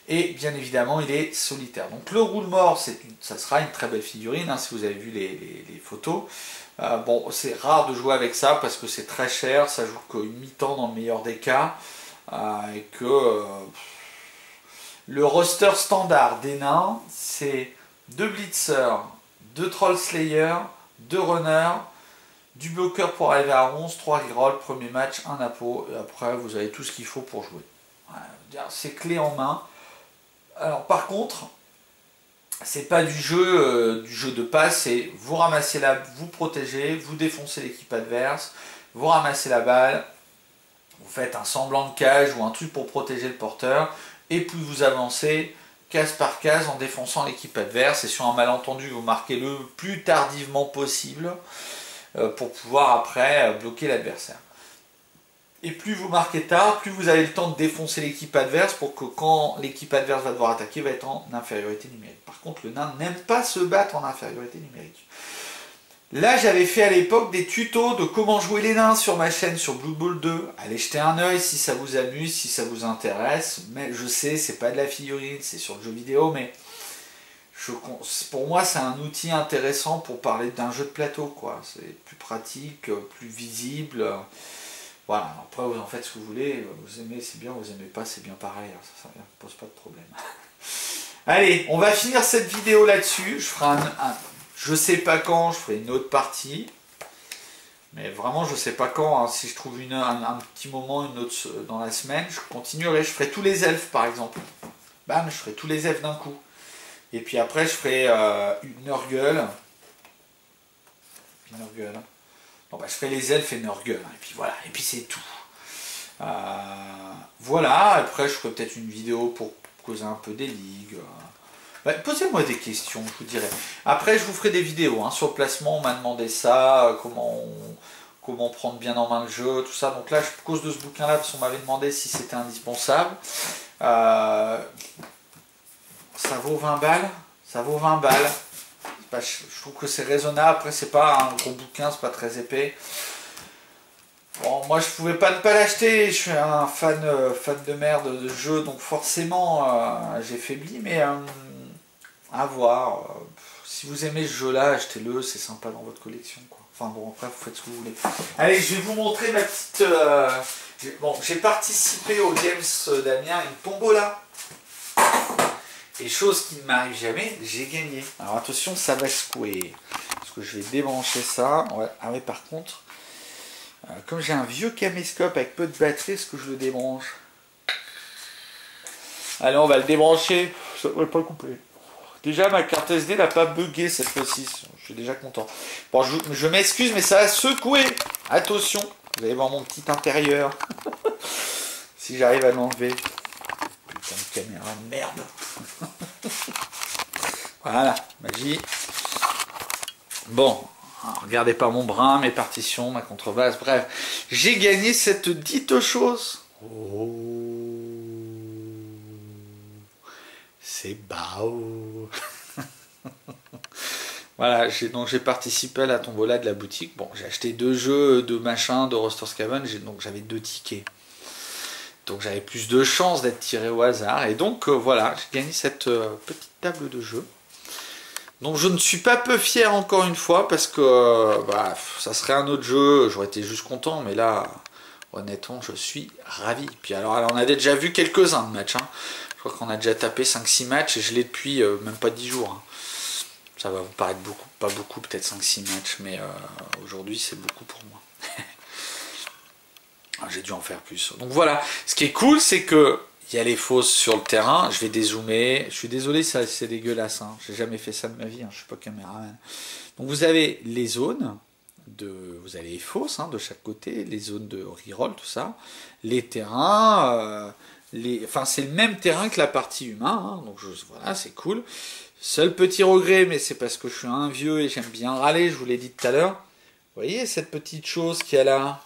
Et bien évidemment, il est solitaire. Donc le roule mort, ça sera une très belle figurine, hein, si vous avez vu les, photos. Euh, bon, c'est rare de jouer avec ça parce que c'est très cher, ça joue qu'une mi-temps dans le meilleur des cas. Euh, et que euh, le roster standard des nains, c'est deux blitzers, deux troll slayer, deux runners, du bloqueur pour arriver à 11, 3 rerolls, premier match, un apo, et après vous avez tout ce qu'il faut pour jouer. c'est clé en main. Alors par contre, c'est pas du jeu, euh, du jeu de passe, c'est vous ramassez la, vous protégez, vous défoncez l'équipe adverse, vous ramassez la balle, vous faites un semblant de cage ou un truc pour protéger le porteur, et puis vous avancez case par case en défonçant l'équipe adverse, et sur un malentendu vous marquez le plus tardivement possible. Euh, pour pouvoir après euh, bloquer l'adversaire. Et plus vous marquez tard, plus vous avez le temps de défoncer l'équipe adverse pour que quand l'équipe adverse va devoir attaquer, va être en infériorité numérique. Par contre, le nain n'aime pas se battre en infériorité numérique. Là, j'avais fait à l'époque des tutos de comment jouer les nains sur ma chaîne sur Blue Ball 2. Allez jeter un oeil si ça vous amuse, si ça vous intéresse. Mais je sais, c'est pas de la figurine, c'est sur le jeu vidéo, mais pour moi, c'est un outil intéressant pour parler d'un jeu de plateau, quoi. C'est plus pratique, plus visible. Voilà, après vous en faites ce que vous voulez, vous aimez c'est bien, vous aimez pas c'est bien pareil, ça, ne pose pas de problème. [laughs] Allez, on va finir cette vidéo là-dessus, je ferai un, je sais pas quand, je ferai une autre partie, mais vraiment je sais pas quand, hein. si je trouve une, un, petit moment, une autre dans la semaine, je continuerai, je ferai tous les elfes par exemple, bam, je ferai tous les elfes d'un coup. Et puis après, je ferai euh, une Nurgle. Nurgle. Bon, bah, je ferai les elfes et Nurgle. Hein, et puis voilà. Et puis c'est tout. Euh, voilà. Après, je ferai peut-être une vidéo pour causer un peu des ligues. Bah, posez-moi des questions, je vous dirai. Après, je vous ferai des vidéos hein, sur le placement. On m'a demandé ça. Comment comment prendre bien en main le jeu, tout ça. Donc là, à cause de ce bouquin-là, parce qu'on m'avait demandé si c'était indispensable. Euh, ça vaut 20 balles. Ça vaut 20 balles. je trouve que c'est raisonnable. Après, c'est pas un gros bouquin, c'est pas très épais. Bon, moi je pouvais pas ne pas l'acheter, je suis un fan, euh, fan de merde de jeu, donc forcément euh, j'ai faibli, mais euh, à voir. si vous aimez ce jeu-là, achetez-le, c'est sympa dans votre collection. Quoi. Enfin bon, après vous faites ce que vous voulez. Allez, je vais vous montrer ma petite... bon, j'ai participé au James Damien, une tombola. Et chose qui ne m'arrive jamais, j'ai gagné. Alors attention, ça va secouer. Parce que je vais débrancher ça. Ah ouais, par contre, euh, comme j'ai un vieux caméscope avec peu de batterie, est-ce que je le débranche? Allez, on va le débrancher. Ça ne pas couper. Déjà, ma carte SD n'a pas bugué cette fois-ci. Je suis déjà content. Bon, je, m'excuse, mais ça a secoué. Attention, vous allez voir mon petit intérieur. [laughs] si j'arrive à l'enlever caméra merde. [laughs] voilà, magie. Bon, regardez pas mon brin, mes partitions, ma contrebasse, bref. J'ai gagné cette dite chose. Oh, c'est beau. [laughs] voilà, donc j'ai participé à la tombola de la boutique. Bon, j'ai acheté deux jeux de machin de Roster Scaven, donc j'avais deux tickets. Donc j'avais plus de chances d'être tiré au hasard. Et donc euh, voilà, j'ai gagné cette euh, petite table de jeu. Donc je ne suis pas peu fier encore une fois parce que bah, ça serait un autre jeu, j'aurais été juste content, mais là, honnêtement, je suis ravi. Puis alors, on a déjà vu quelques-uns de matchs. Hein. Crois qu'on a déjà tapé 5-6 matchs et je l'ai depuis euh, même pas 10 jours. Hein. Ça va vous paraître beaucoup, pas beaucoup, peut-être 5-6 matchs, mais euh, aujourd'hui c'est beaucoup pour moi. [laughs] Ah, j'ai dû en faire plus. Donc voilà, ce qui est cool, c'est que il y a les fausses sur le terrain. Je vais dézoomer. Je suis désolé, ça c'est dégueulasse. Hein. J'ai jamais fait ça de ma vie. Hein. Je suis pas caméraman. Donc vous avez les zones de, vous avez les fosses hein, de chaque côté, les zones de reroll, tout ça, les terrains. Euh, enfin c'est le même terrain que la partie humain. donc voilà, c'est cool. Seul petit regret, mais c'est parce que je suis un vieux et j'aime bien râler. Je vous l'ai dit tout à l'heure. Vous voyez cette petite chose qu'il y a là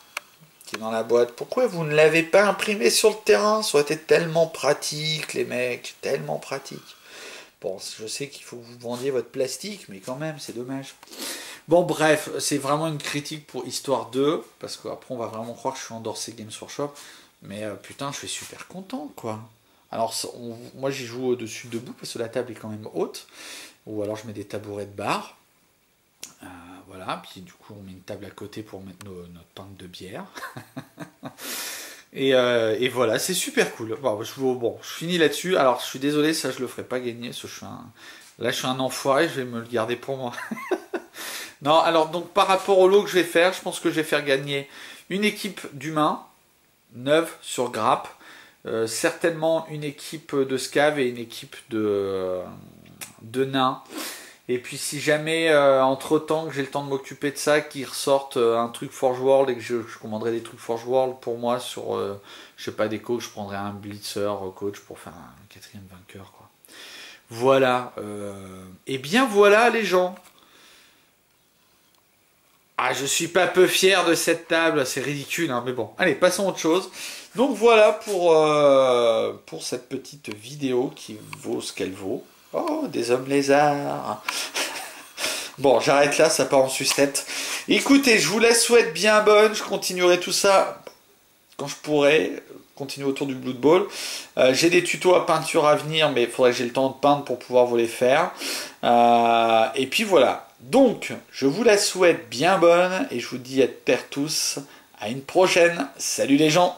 dans la boîte. Pourquoi vous ne l'avez pas imprimé sur le terrain? Ça aurait été tellement pratique, les mecs, tellement pratique. Bon, je sais qu'il faut que vous vendiez votre plastique, mais quand même, c'est dommage. Bon, bref, c'est vraiment une critique pour Histoire 2, parce qu'après, on va vraiment croire que je suis endorsé Games Workshop. Mais euh, putain, je suis super content, quoi. Alors, moi, j'y joue au-dessus debout, parce que la table est quand même haute. Ou alors, je mets des tabourets de bar. Euh, voilà, puis du coup on met une table à côté pour mettre notre tank de bière. [laughs] Euh, et, voilà, c'est super cool. Bon je, finis là-dessus. Alors je suis désolé, ça je le ferai pas gagner. je suis là je suis un enfoiré, je vais me le garder pour moi. [laughs] non, alors donc par rapport au lot que je vais faire, je pense que je vais faire gagner une équipe d'humains, neuve sur grappe. Euh, certainement une équipe de scav et une équipe de, de nains. Et puis si jamais, euh, entre-temps, que j'ai le temps de m'occuper de ça, qu'ils ressortent euh, un truc Forge World et que je, commanderai des trucs Forge World pour moi sur, euh, je sais pas, des coachs, je prendrai un Blitzer coach pour faire un quatrième vainqueur. Quoi. Voilà. et bien voilà les gens. Ah, je suis pas peu fier de cette table, c'est ridicule, hein, mais bon. Allez, passons à autre chose. Donc voilà pour, pour cette petite vidéo qui vaut ce qu'elle vaut. Oh, des hommes lézards. [laughs] bon, j'arrête là, ça part en sucette. Écoutez, je vous laisse souhaite bien bonne. Je continuerai tout ça quand je pourrai. Continuer autour du Blood Bowl. Euh, j'ai des tutos à peinture à venir, mais il faudrait que j'ai le temps de peindre pour pouvoir vous les faire. Euh, et puis voilà. Donc, je vous la souhaite bien bonne et je vous dis à tous à une prochaine. Salut les gens